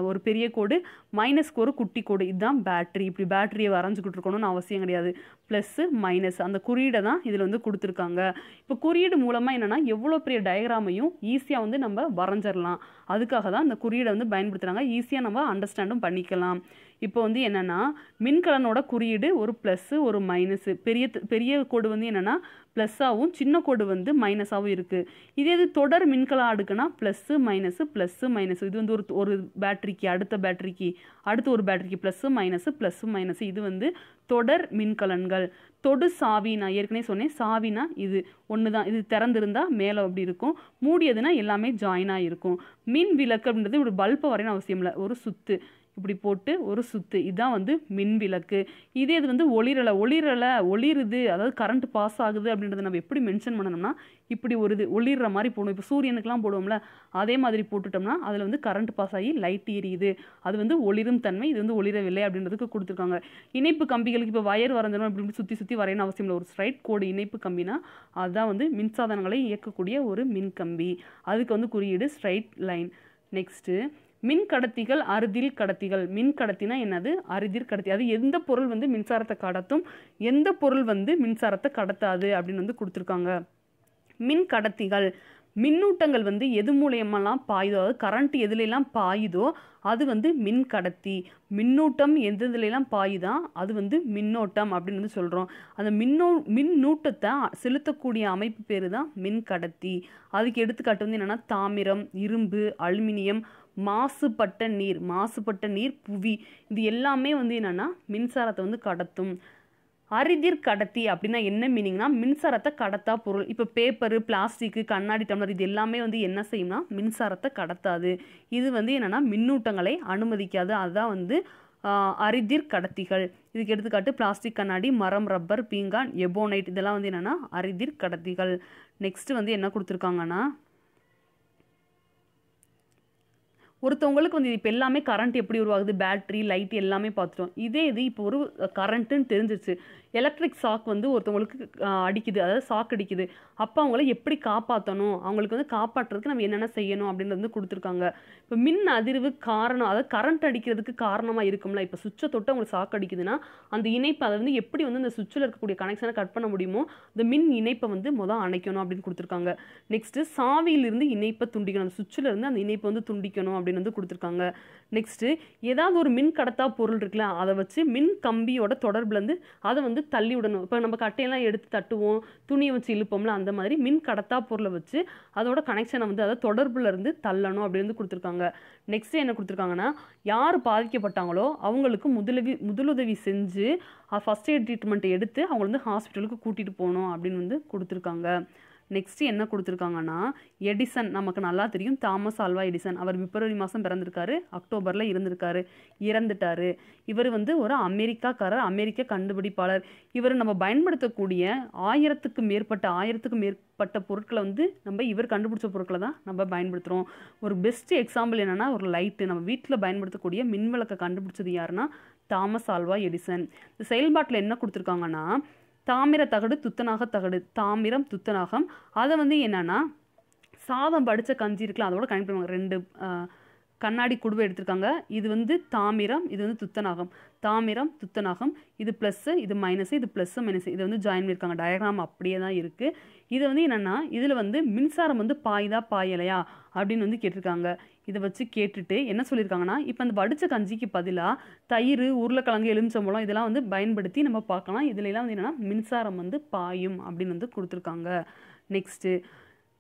Speaker 1: ஒரு பெரிய கோடு மைனஸ்க்கு ஒரு குட்டி கோடு. இதுதான் பேட்ரி இப்படி பேட்டரியை வரைஞ்சிக்கிட்டு இருக்கணும்னு அவசியம் கிடையாது. ப்ளஸ்ஸு மைனஸ் அந்த குறியீடை தான் இதில் வந்து கொடுத்துருக்காங்க. இப்போ குறியீடு மூலமாக என்னென்னா எவ்வளோ பெரிய டயக்ராமையும் ஈஸியாக வந்து நம்ம வரைஞ்சிடலாம் அதுக்காக தான் இந்த குறியீடை வந்து பயன்படுத்துகிறாங்க ஈஸியாக நம்ம அண்டர்ஸ்டாண்டும் பண்ணிக்கலாம். இப்போ வந்து என்னென்னா மின்கலனோட குறியீடு ஒரு ப்ளஸ்ஸு ஒரு மைனஸு பெரிய பெரிய கோடு வந்து என்னென்னா ப்ளஸ்ஸாகவும் சின்ன கோடு வந்து மைனஸாகவும் இருக்குது இதே இது தொடர் மின்கலம் அடுக்குன்னா ப்ளஸ்ஸு மைனஸு ப்ளஸ்ஸு மைனஸு இது வந்து ஒரு ஒரு பேட்டரிக்கு அடுத்த பேட்டரிக்கு அடுத்த ஒரு பேட்டரிக்கு ப்ளஸ்ஸு மைனஸு ப்ளஸ்ஸு மைனஸ் இது வந்து தொடர் மின்கலன்கள். தொடு சாவி நான் ஏற்கனவே சொன்னேன் சாவினா இது ஒன்று தான் இது திறந்திருந்தால் மேலே அப்படி இருக்கும். மூடியதுன்னா எல்லாமே ஜாயினாக இருக்கும் மின் விளக்கு அப்படின்றது ஒரு பல்பை வரையணும் அவசியம் இல்லை. ஒரு சுத்து. இப்படி போட்டு ஒரு சுத்து. இதுதான் வந்து மின் விளக்கு. இதே இது வந்து ஒளிரலை. ஒளிரலை ஒளிருது. அதாவது கரண்ட் பாஸ் ஆகுது அப்படின்றத நம்ம எப்படி மென்ஷன் பண்ணணும்னா இப்படி ஒரு இது ஒளிர்ற மாதிரி போடணும். இப்போ சூரியனுக்குலாம் போடுவோம்ல அதே மாதிரி போட்டுட்டோம்னா அதில் வந்து கரண்ட் பாஸ் ஆகி லைட் எரியுது. அது வந்து ஒளிரும் தன்மை இது வந்து ஒளிரவில்லை அப்படின்றதுக்கு கொடுத்துருக்காங்க. இணைப்பு கம்பிகளுக்கு இப்போ வயர் வரைஞ்சிடும் இப்படி இப்படி சுற்றி சுற்றி வரையணும் அவசியம் இல்லை. ஒரு ஸ்ட்ரைட் கோடு இணைப்பு கம்பினா அதுதான் வந்து மின்சாதனங்களை இயக்கக்கூடிய ஒரு மின் கம்பி அதுக்கு வந்து குறியீடு ஸ்ட்ரைட் லைன் நெக்ஸ்ட்டு மின் கடத்திகள் அறுதில் கடத்திகள். மின் கடத்தினா என்னது? அறுதிர் கடத்தி. அது எந்த பொருள் வந்து மின்சாரத்தை கடத்தும்? எந்த பொருள் வந்து மின்சாரத்தை கடத்தாது? அப்படின்னு வந்து கொடுத்துருக்காங்க. மின் கடத்திகள் மின்னூட்டங்கள் வந்து எது மூலியமெல்லாம் பாயுதோ அதாவது கரண்ட் எதுலெல்லாம் பாயுதோ அது வந்து மின் கடத்தி மின்னூட்டம் எந்த இதுலெல்லாம் பாயுதா? அது வந்து மின்னோட்டம் அப்படின்னு வந்து சொல்கிறோம் அந்த மின்னோ மின்னூட்டத்தை செலுத்தக்கூடிய அமைப்பு பேர் தான் மின் கடத்தி அதுக்கு எடுத்துக்காட்டு வந்து என்னென்னா தாமிரம் இரும்பு அலுமினியம் மாசுபட்ட நீர் மாசுபட்ட நீர் புவி இது எல்லாமே வந்து என்னென்னா மின்சாரத்தை வந்து கடத்தும். அரிதிர் கடத்தி அப்படின்னா என்ன மீனிங்னா மின்சாரத்தை கடத்தா பொருள். இப்போ பேப்பரு பிளாஸ்டிக்கு கண்ணாடி டம்ளர் இது எல்லாமே வந்து என்ன செய்யும்னா மின்சாரத்தை கடத்தாது. இது வந்து என்னென்னா மின்னூட்டங்களை அனுமதிக்காது. அதுதான் வந்து அரிதிர் கடத்திகள். இதுக்கு எடுத்துக்காட்டு பிளாஸ்டிக் கண்ணாடி மரம் ரப்பர் பீங்கான் எபோனைட் இதெல்லாம் வந்து என்னென்னா அரிதிர் கடத்திகள். நெக்ஸ்ட் வந்து என்ன கொடுத்துருக்காங்கன்னா ஒருத்தவங்களுக்கு வந்து இப்போ எல்லாமே கரண்ட் எப்படி உருவாகுது? பேட்டரி லைட் எல்லாமே பார்த்துட்டோம். இதே இது இப்போ ஒரு கரண்ட்டுன்னு தெரிஞ்சிருச்சு. எலக்ட்ரிக் ஷாக் வந்து ஒருத்தவங்களுக்கு அடிக்குது. அதாவது ஷாக் அடிக்குது. அப்போ அவங்கள எப்படி காப்பாற்றணும் அவங்களுக்கு வந்து காப்பாற்றுறதுக்கு நம்ம என்னென்ன செய்யணும் அப்படின்றது வந்து கொடுத்துருக்காங்க. இப்போ மின் அதிர்வு காரணம் அதாவது கரண்ட் அடிக்கிறதுக்கு காரணமாக இருக்கும்ல. இப்போ சுவிட்சை தொட்டு அவங்களுக்கு ஷாக் அடிக்குதுன்னா அந்த இணைப்பு அதை வந்து எப்படி வந்து இந்த சுவிட்சில் இருக்கக்கூடிய கனெக்ஷனை கட் பண்ண முடியுமோ இந்த மின் இணைப்பை வந்து மொதல் அணைக்கணும் அப்படின்னு கொடுத்துருக்காங்க. நெக்ஸ்ட்டு சாவியிலிருந்து இணைப்பை துண்டிக்கணும். அந்த சுவிட்சில் இருந்து அந்த இணைப்பை வந்து துண்டிக்கணும் அப்படின்னு வந்து கொடுத்துருக்காங்க. நெக்ஸ்ட்டு ஏதாவது ஒரு மின் கடத்தா பொருள் இருக்குல்ல அதை வச்சு மின் கம்பியோட தொடர்புலேருந்து அதை வந்து தள்ளி விடணும். இப்போ நம்ம கட்டையெல்லாம் எடுத்து தட்டுவோம் துணியை வச்சு இழுப்போம்ல அந்த மாதிரி மின் கடத்தா பொருளை வச்சு அதோட கனெக்ஷனை வந்து அதை தொடர்புலேருந்து தள்ளணும் அப்படின்னு வந்து கொடுத்துருக்காங்க. நெக்ஸ்ட் என்ன கொடுத்துருக்காங்கன்னா யார் பாதிக்கப்பட்டாங்களோ அவங்களுக்கு முதலுதவி முதலுதவி செஞ்சு ஃபஸ்ட் எய்ட் ட்ரீட்மெண்ட் எடுத்து அவங்களை வந்து ஹாஸ்பிட்டலுக்கு கூட்டிகிட்டு போகணும் அப்படின்னு வந்து கொடுத்துருக்காங்க. நெக்ஸ்ட்டு என்ன கொடுத்துருக்காங்கன்னா எடிசன் நமக்கு நல்லா தெரியும். தாமஸ் ஆல்வா எடிசன் அவர் பிப்ரவரி மாதம் பிறந்திருக்காரு. அக்டோபரில் இருந்திருக்காரு. இறந்துட்டாரு. இவர் வந்து ஒரு அமெரிக்காக்காரர் அமெரிக்க கண்டுபிடிப்பாளர். இவர் நம்ம பயன்படுத்தக்கூடிய ஆயிரத்துக்கு மேற்பட்ட ஆயிரத்துக்கு மேற்பட்ட பொருட்களை வந்து நம்ம இவர் கண்டுபிடிச்ச பொருட்களை தான் நம்ம பயன்படுத்துகிறோம் ஒரு பெஸ்ட் எக்ஸாம்பிள் என்னென்னா ஒரு லைட்டு நம்ம வீட்டில் பயன்படுத்தக்கூடிய மின்விளக்கை கண்டுபிடிச்சது யாருன்னா தாமஸ் ஆல்வா எடிசன். இந்த செயல்பாட்டில் என்ன கொடுத்துருக்காங்கன்னா தாமிர தகடு துத்தநாக தகடு தாமிரம் துத்தநாகம். அதை வந்து என்னென்னா சாதம் படித்த கஞ்சி இருக்குல்ல அதோட கனெக்ட் பண்ணுவாங்க ரெண்டு கண்ணாடி குடுவை எடுத்திருக்காங்க. இது வந்து தாமிரம் இது வந்து துத்தநாகம். தாமிரம் துத்தநாகம் இது ப்ளஸ்ஸு இது மைனஸு இது ப்ளஸ்ஸு மைனஸ் இது வந்து ஜாயின் பண்ணியிருக்காங்க. டயக்ராம் அப்படியே தான் இருக்குது இது வந்து என்னென்னா இதில் வந்து மின்சாரம் வந்து பாயுதா பாயலையா அப்படின்னு வந்து கேட்டிருக்காங்க. இதை வச்சு கேட்டுட்டு என்ன சொல்லியிருக்காங்கன்னா இப்போ அந்த வடித்த கஞ்சிக்கு பதிலாக தயிர் உருளைக்கிழங்கு எலுமிச்சம்பழம் இதெல்லாம் வந்து பயன்படுத்தி நம்ம பார்க்கலாம். இதுலலாம் வந்து என்னென்னா மின்சாரம் வந்து பாயும் அப்படின்னு வந்து கொடுத்துருக்காங்க. நெக்ஸ்ட்டு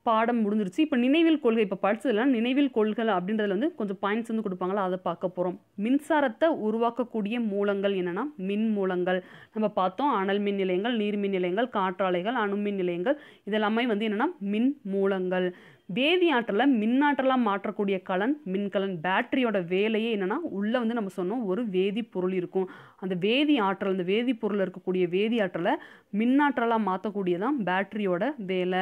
Speaker 1: பாடம் முடிஞ்சிருச்சு. இப்போ நினைவில் கொள்கை இப்போ படிச்சதுல நினைவில் கொள்கை அப்படின்றதுல வந்து கொஞ்சம் பாயிண்ட்ஸ் வந்து கொடுப்பாங்களா? அதை பார்க்க போகிறோம் மின்சாரத்தை உருவாக்கக்கூடிய மூலங்கள் என்னென்னா மின் மூலங்கள். நம்ம பார்த்தோம் அனல் மின் நிலையங்கள் நீர் மின் நிலையங்கள் காற்றாலைகள் அணு மின் நிலையங்கள். இதெல்லாமே வந்து என்னென்னா மின் மூலங்கள். வேதி ஆற்றலை மின்னாற்றலாக மாற்றக்கூடிய கலன் மின்கலன் பேட்டரியோட வேலையே என்னென்னா உள்ளே வந்து நம்ம சொன்னோம் ஒரு வேதிப்பொருள் இருக்கும். அந்த வேதி ஆற்றல் அந்த வேதிப்பொருளில் இருக்கக்கூடிய வேதி ஆற்றலை மின்னாற்றலாக மாற்றக்கூடியதான் பேட்டரியோட வேலை.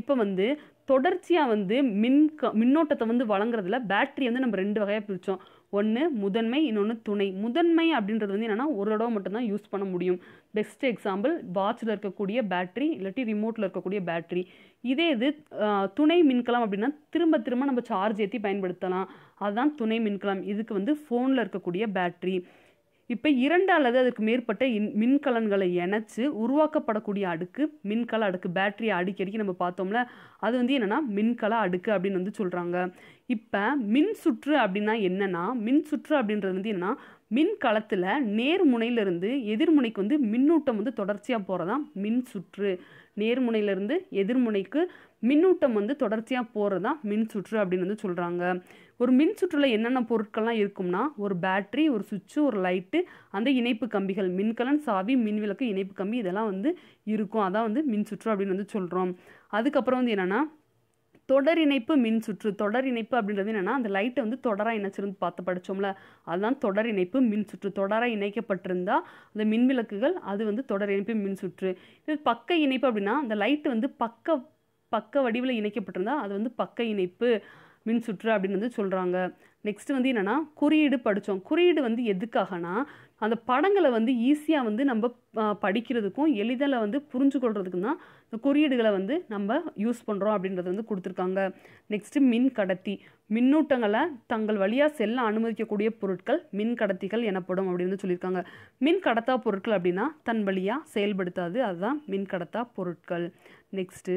Speaker 1: இப்போ வந்து தொடர்ச்சியாக வந்து மின் க மின்னோட்டத்தை வந்து வழங்குறதுல பேட்டரி வந்து நம்ம ரெண்டு வகையாக பிரித்தோம் ஒன்று முதன்மை இன்னொன்று துணை. முதன்மை அப்படின்றது வந்து என்னென்னா ஒரு தடவை மட்டும்தான் யூஸ் பண்ண முடியும். பெஸ்ட் எக்ஸாம்பிள் வாட்சில் இருக்கக்கூடிய பேட்டரி இல்லாட்டி ரிமோட்டில் இருக்கக்கூடிய பேட்டரி. இதே இது துணை மின்கலம் அப்படின்னா திரும்ப திரும்ப நம்ம சார்ஜ் ஏற்றி பயன்படுத்தலாம். அதுதான் துணை மின்கலம். இதுக்கு வந்து ஃபோனில் இருக்கக்கூடிய பேட்ரி இப்போ இரண்டு அல்லது அதுக்கு மேற்பட்ட இன் மின்கலன்களை இணைச்சி உருவாக்கப்படக்கூடிய அடுக்கு மின்கல அடுக்கு பேட்டரியை அடிக்கடிக்கு நம்ம பார்த்தோம்ல அது வந்து என்னென்னா மின்கல அடுக்கு அப்படின்னு வந்து சொல்கிறாங்க இப்போ மின் சுற்று அப்படின்னா என்னென்னா மின் சுற்று அப்படின்றது வந்து என்னன்னா மின் களத்தில் நேர்முனையிலிருந்து எதிர்முனைக்கு வந்து மின்னூட்டம் வந்து தொடர்ச்சியாக போகிறதான் மின் சுற்று. நேர்முனையிலிருந்து எதிர்முனைக்கு மின்னூட்டம் வந்து தொடர்ச்சியாக போகிறது தான் மின் சுற்று அப்படின்னு வந்து சொல்கிறாங்க ஒரு மின் சுற்றில் என்னென்ன பொருட்கள்லாம் இருக்கும்னா ஒரு பேட்டரி ஒரு சுவிட்சு ஒரு லைட்டு அந்த இணைப்பு கம்பிகள் மின்கலன் சாவி மின்விளக்கு இணைப்பு கம்பி இதெல்லாம் வந்து இருக்கும். அதான் வந்து மின் சுற்று அப்படின்னு வந்து சொல்கிறோம் அதுக்கப்புறம் வந்து என்னென்னா தொடர் இணைப்பு மின் சுற்று தொடர் இணைப்பு அப்படின்றது என்னென்னா அந்த லைட்டை வந்து தொடராக இணைச்சிருந்து பார்த்து படித்தோம்ல அதுதான் தொடர் இணைப்பு மின் சுற்று. தொடராக இணைக்கப்பட்டிருந்தால் அந்த மின் விளக்குகள் அது வந்து தொடர் இணைப்பு மின் சுற்று. இது பக்க இணைப்பு அப்படின்னா அந்த லைட்டு வந்து பக்க பக்க வடிவில் இணைக்கப்பட்டிருந்தால் அது வந்து பக்க இணைப்பு மின் சுற்று அப்படின்னு வந்து சொல்கிறாங்க நெக்ஸ்ட் வந்து என்னென்னா குறியீடு படித்தோம் குறியீடு வந்து எதுக்காகனா அந்த படங்களை வந்து ஈஸியாக வந்து நம்ம படிக்கிறதுக்கும் எளிதில் வந்து புரிஞ்சு கொள்றதுக்கும் தான் இந்த குறியீடுகளை வந்து நம்ம யூஸ் பண்ணுறோம் அப்படின்றது வந்து கொடுத்துருக்காங்க. நெக்ஸ்ட்டு மின் கடத்தி. மின்னூட்டங்களை தங்கள் வழியாக செல்ல அனுமதிக்கக்கூடிய பொருட்கள் மின் கடத்திகள் எனப்படும் அப்படின்னு சொல்லியிருக்காங்க. மின் கடத்தா பொருட்கள் அப்படின்னா தன் வழியாக செயல்படுத்தாது. அதுதான் மின் கடத்தா பொருட்கள். நெக்ஸ்ட்டு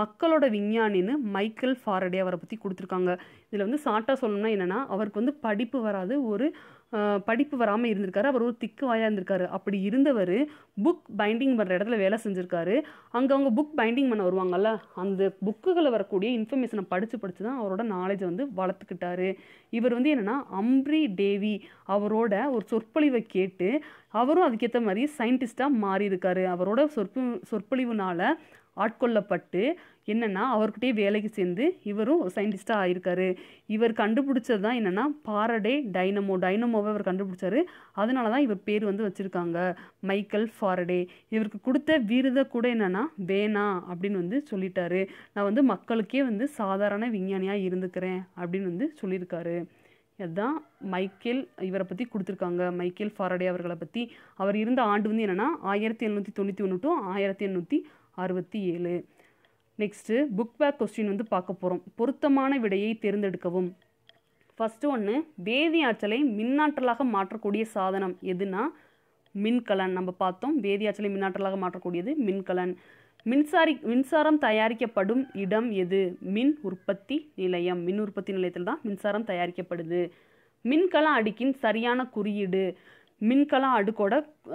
Speaker 1: மக்களோட விஞ்ஞானின்னு மைக்கேல் ஃபாரடே அவரை பற்றி கொடுத்துருக்காங்க. இதில் வந்து ஷார்ட்டாக சொல்லணும்னா என்னென்னா அவருக்கு வந்து படிப்பு வராது ஒரு படிப்பு வராமல் இருந்திருக்காரு. அவர் ஒரு திக்கு வாயாக இருந்திருக்காரு. அப்படி இருந்தவர் புக் பைண்டிங் பண்ணுற இடத்துல வேலை செஞ்சுருக்காரு. அங்கே அவங்க புக் பைண்டிங் பண்ண வருவாங்கல்ல அந்த புக்குகளை வரக்கூடிய இன்ஃபர்மேஷனை படித்து படித்து தான் அவரோட நாலேஜை வந்து வளர்த்துக்கிட்டாரு. இவர் வந்து என்னென்னா அம்ப்ரி டேவி அவரோட ஒரு சொற்பொழிவை கேட்டு அவரும் அதுக்கேற்ற மாதிரி சயின்டிஸ்ட்டாக மாறி இருக்காரு அவரோட சொற்பு சொற்பொழிவுனால ஆட்கொள்ளப்பட்டு என்னென்னா அவர்கிட்டயே வேலைக்கு சேர்ந்து இவரும் சயின்டிஸ்ட்டாக ஆயிருக்காரு. இவர் கண்டுபிடிச்சது தான் என்னென்னா பாரடே டைனமோ டைனமோவை இவர் கண்டுபிடிச்சாரு. அதனால தான் இவர் பேர் வந்து வச்சுருக்காங்க. Michael Faraday. இவருக்கு கொடுத்த விருதை கூட என்னென்னா வேணாம் அப்படின்னு வந்து சொல்லிட்டாரு. நான் வந்து மக்களுக்கே வந்து சாதாரண விஞ்ஞானியாக இருந்துக்கிறேன் அப்படின்னு வந்து சொல்லியிருக்காரு. அதுதான் மைக்கேல் இவரை பற்றி கொடுத்துருக்காங்க. மைக்கேல் ஃபாரடே அவர்களை பற்றி அவர் இருந்த ஆண்டு வந்து என்னென்னா ஆயிரத்தி எழுநூற்றி தொண்ணூற்றி ஒன்று டு ஆயிரத்தி எண்ணூற்றி அறுபத்தி ஏழு. நெக்ஸ்ட்டு புக் பேக் கொஸ்டின் வந்து பார்க்க போகிறோம் பொருத்தமான விடையை தேர்ந்தெடுக்கவும். ஃபஸ்ட்டு ஒன்று வேதி ஆற்றலை மின்னாற்றலாக மாற்றக்கூடிய சாதனம் எதுனா? மின்கலன். நம்ம பார்த்தோம் வேதி ஆற்றலை மின்னாற்றலாக மாற்றக்கூடியது மின்கலன். மின்சாரி மின்சாரம் தயாரிக்கப்படும் இடம் எது? மின் உற்பத்தி நிலையம். மின் உற்பத்தி நிலையத்தில் தான் மின்சாரம் தயாரிக்கப்படுது. மின்கல அடுக்கின் சரியான குறியீடு. மின்கல அடுக்கோட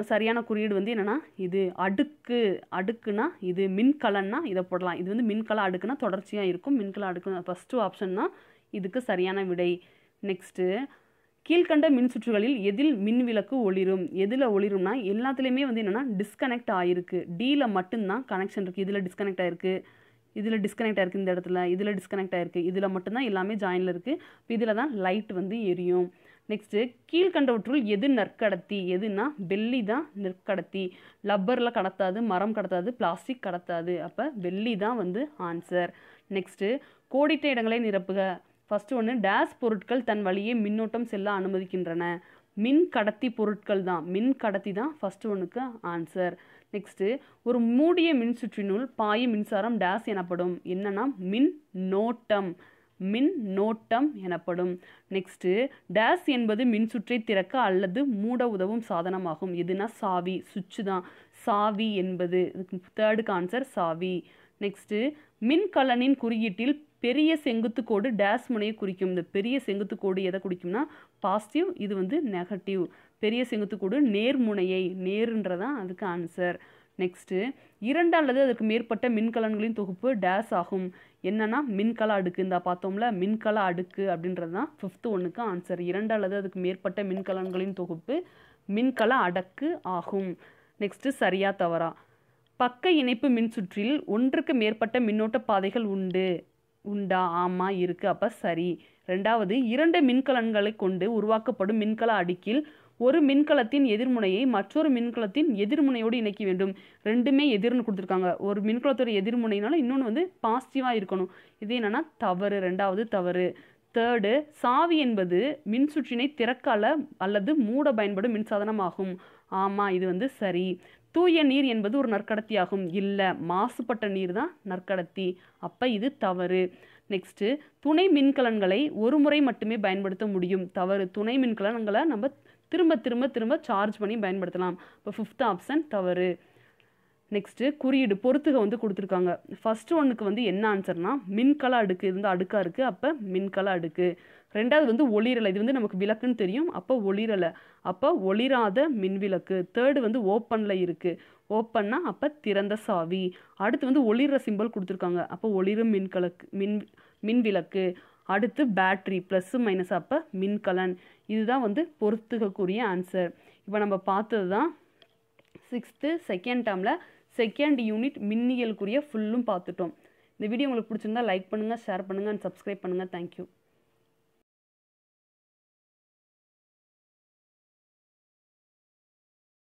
Speaker 1: சரியான குறியீடு வந்து என்னென்னா இது அடுக்கு அடுக்குனா இது மின்கலன்னா இதை போடலாம். இது வந்து மின்கல அடுக்குனா தொடர்ச்சியாக இருக்கும். மின்கல அடுக்குனா ஃபஸ்ட்டு ஆப்ஷன் தான் இதுக்கு சரியான விடை. நெக்ஸ்ட்டு கீழ்கண்ட மின்சுற்றுகளில் எதில் மின் விளக்கு ஒளிரும்? எதில் ஒளிரும்னா எல்லாத்துலேயுமே வந்து என்னென்னா டிஸ்கனெக்ட் ஆகிருக்கு டியில் மட்டும்தான் கனெக்ஷன் இருக்குது இதில் டிஸ்கனெக்ட் ஆகிருக்கு இதில் டிஸ்கனெக்ட் ஆகிருக்கு இந்த இடத்துல. இதில் டிஸ்கனெக்ட் ஆகிருக்கு இதில் மட்டும்தான் எல்லாமே ஜாயினில் இருக்குது இதில் தான் லைட் வந்து எரியும். நெக்ஸ்ட்டு கீழ்கண்டவற்றுள் எது நற்கடத்தி? எதுனா வெள்ளி தான் நெற்கடத்தி. லப்பரில் கடத்தாது மரம் கடத்தாது பிளாஸ்டிக் கடத்தாது. அப்போ வெள்ளி தான் வந்து ஆன்சர் நெக்ஸ்ட்டு கோடிட்ட இடங்களை நிரப்புக. ஃபஸ்ட்டு ஒன்று டேஸ் பொருட்கள் தன் வழியே மின்னோட்டம் செல்ல அனுமதிக்கின்றன. மின் கடத்தி பொருட்கள் தான். மின் கடத்தி தான் ஃபஸ்ட்டு ஒன்றுக்கு ஆன்சர் நெக்ஸ்ட்டு ஒரு மூடிய மின் சுற்றினுள் பாய மின்சாரம் டேஸ் எனப்படும். என்னன்னா மின் நோட்டம் மின் நோட்டம் எனப்படும். நெக்ஸ்ட்டு டேஸ் என்பது மின்சுற்றை திறக்க அல்லது மூட உதவும் சாதனமாகும். எதுனா சாவி சுவிட்சு தான். சாவி என்பது தேர்டுக்கு ஆன்சர் சாவி. நெக்ஸ்ட்டு மின்கலனின் குறியீட்டில் பெரிய செங்குத்து கோடு டேஸ் முனையை குறிக்கும். இந்த பெரிய செங்குத்து கோடு எதை குறிக்கும்னா பாசிட்டிவ் இது வந்து நெகட்டிவ் பெரிய செங்குத்து கோடு நேர்முனையை நேருன்றதான் அதுக்கு ஆன்சர் நெக்ஸ்ட்டு இரண்டு அல்லது அதுக்கு மேற்பட்ட மின்கலன்களின் தொகுப்பு டேஸ் ஆகும். என்னன்னா மின்கல அடுக்கு. இந்த பார்த்தோம்ல மின்கல அடுக்கு அப்படின்றது தான் ஃபிஃப்த்து ஒன்றுக்கு ஆன்சர் இரண்டு அல்லது அதுக்கு மேற்பட்ட மின்கலன்களின் தொகுப்பு மின்கல அடக்கு ஆகும். நெக்ஸ்ட்டு சரியா தவறா. பக்க இணைப்பு மின்சுற்றில் ஒன்றுக்கு மேற்பட்ட மின்னோட்ட பாதைகள் உண்டு. உண்டா? ஆமாம் இருக்குது அப்போ சரி. ரெண்டாவது இரண்டு மின்கலன்களை கொண்டு உருவாக்கப்படும் மின்கல அடுக்கில் ஒரு மின்கலத்தின் எதிர்முனையை மற்றொரு மின்கலத்தின் எதிர்முனையோடு இணைக்க வேண்டும். ரெண்டுமே எதிர்னு கொடுத்துருக்காங்க. ஒரு மின்கலத்தோட எதிர்முனைனாலும் இன்னொன்று வந்து பாசிட்டிவாக இருக்கணும். இது என்னென்னா தவறு ரெண்டாவது தவறு. தேர்டு சாவி என்பது மின்சுற்றினை திறக்கால அல்லது மூட பயன்படும் மின்சாதனமாகும். ஆமாம் இது வந்து சரி. தூய நீர் என்பது ஒரு நற்கடத்தியாகும். இல்லை மாசுபட்ட நீர் தான் நற்கடத்தி. அப்போ இது தவறு. நெக்ஸ்ட்டு துணை மின்கலன்களை ஒரு முறை மட்டுமே பயன்படுத்த முடியும். தவறு துணை மின்கலன்களை நம்ம திரும்ப திரும்ப திரும்ப சார்ஜ் பண்ணி பயன்படுத்தலாம். இப்போ ஃபிஃப்த் ஆப்ஷன் தவறு. நெக்ஸ்ட்டு குறியீடு பொறுத்துக வந்து கொடுத்துருக்காங்க. ஃபஸ்ட்டு ஒன்றுக்கு வந்து என்ன ஆன்சர்னா மின்கல அடுக்கு இருந்து அடுக்காக இருக்குது அப்போ மின்கல அடுக்கு. ரெண்டாவது வந்து ஒளிரலை இது வந்து நமக்கு விளக்குன்னு தெரியும் அப்போ ஒளிரலை. அப்போ ஒளிராத மின்விளக்கு. தேர்டு வந்து ஓப்பனில் இருக்குது ஓப்பன்னா அப்போ திறந்த சாவி. அடுத்து வந்து ஒளிர சிம்பிள் கொடுத்துருக்காங்க. அப்போ ஒளிரும் மின்கலக்கு மின் மின்விளக்கு. அடுத்து பேட்ரி ப்ளஸ்ஸு மைனஸ் அப்போ மின்கலன். இதுதான் வந்து பொறுத்துக்கக்கூடிய ஆன்சர் இப்போ நம்ம பார்த்தது தான் சிக்ஸ்த்து செகண்ட் டேர்மில் செகண்ட் யூனிட் மின்னியலுக்குரிய ஃபுல்லும் பார்த்துட்டோம். இந்த வீடியோ உங்களுக்கு பிடிச்சிருந்தா லைக் பண்ணுங்கள் ஷேர் பண்ணுங்கள் அண்ட் சப்ஸ்கிரைப் பண்ணுங்கள் தேங்க்யூ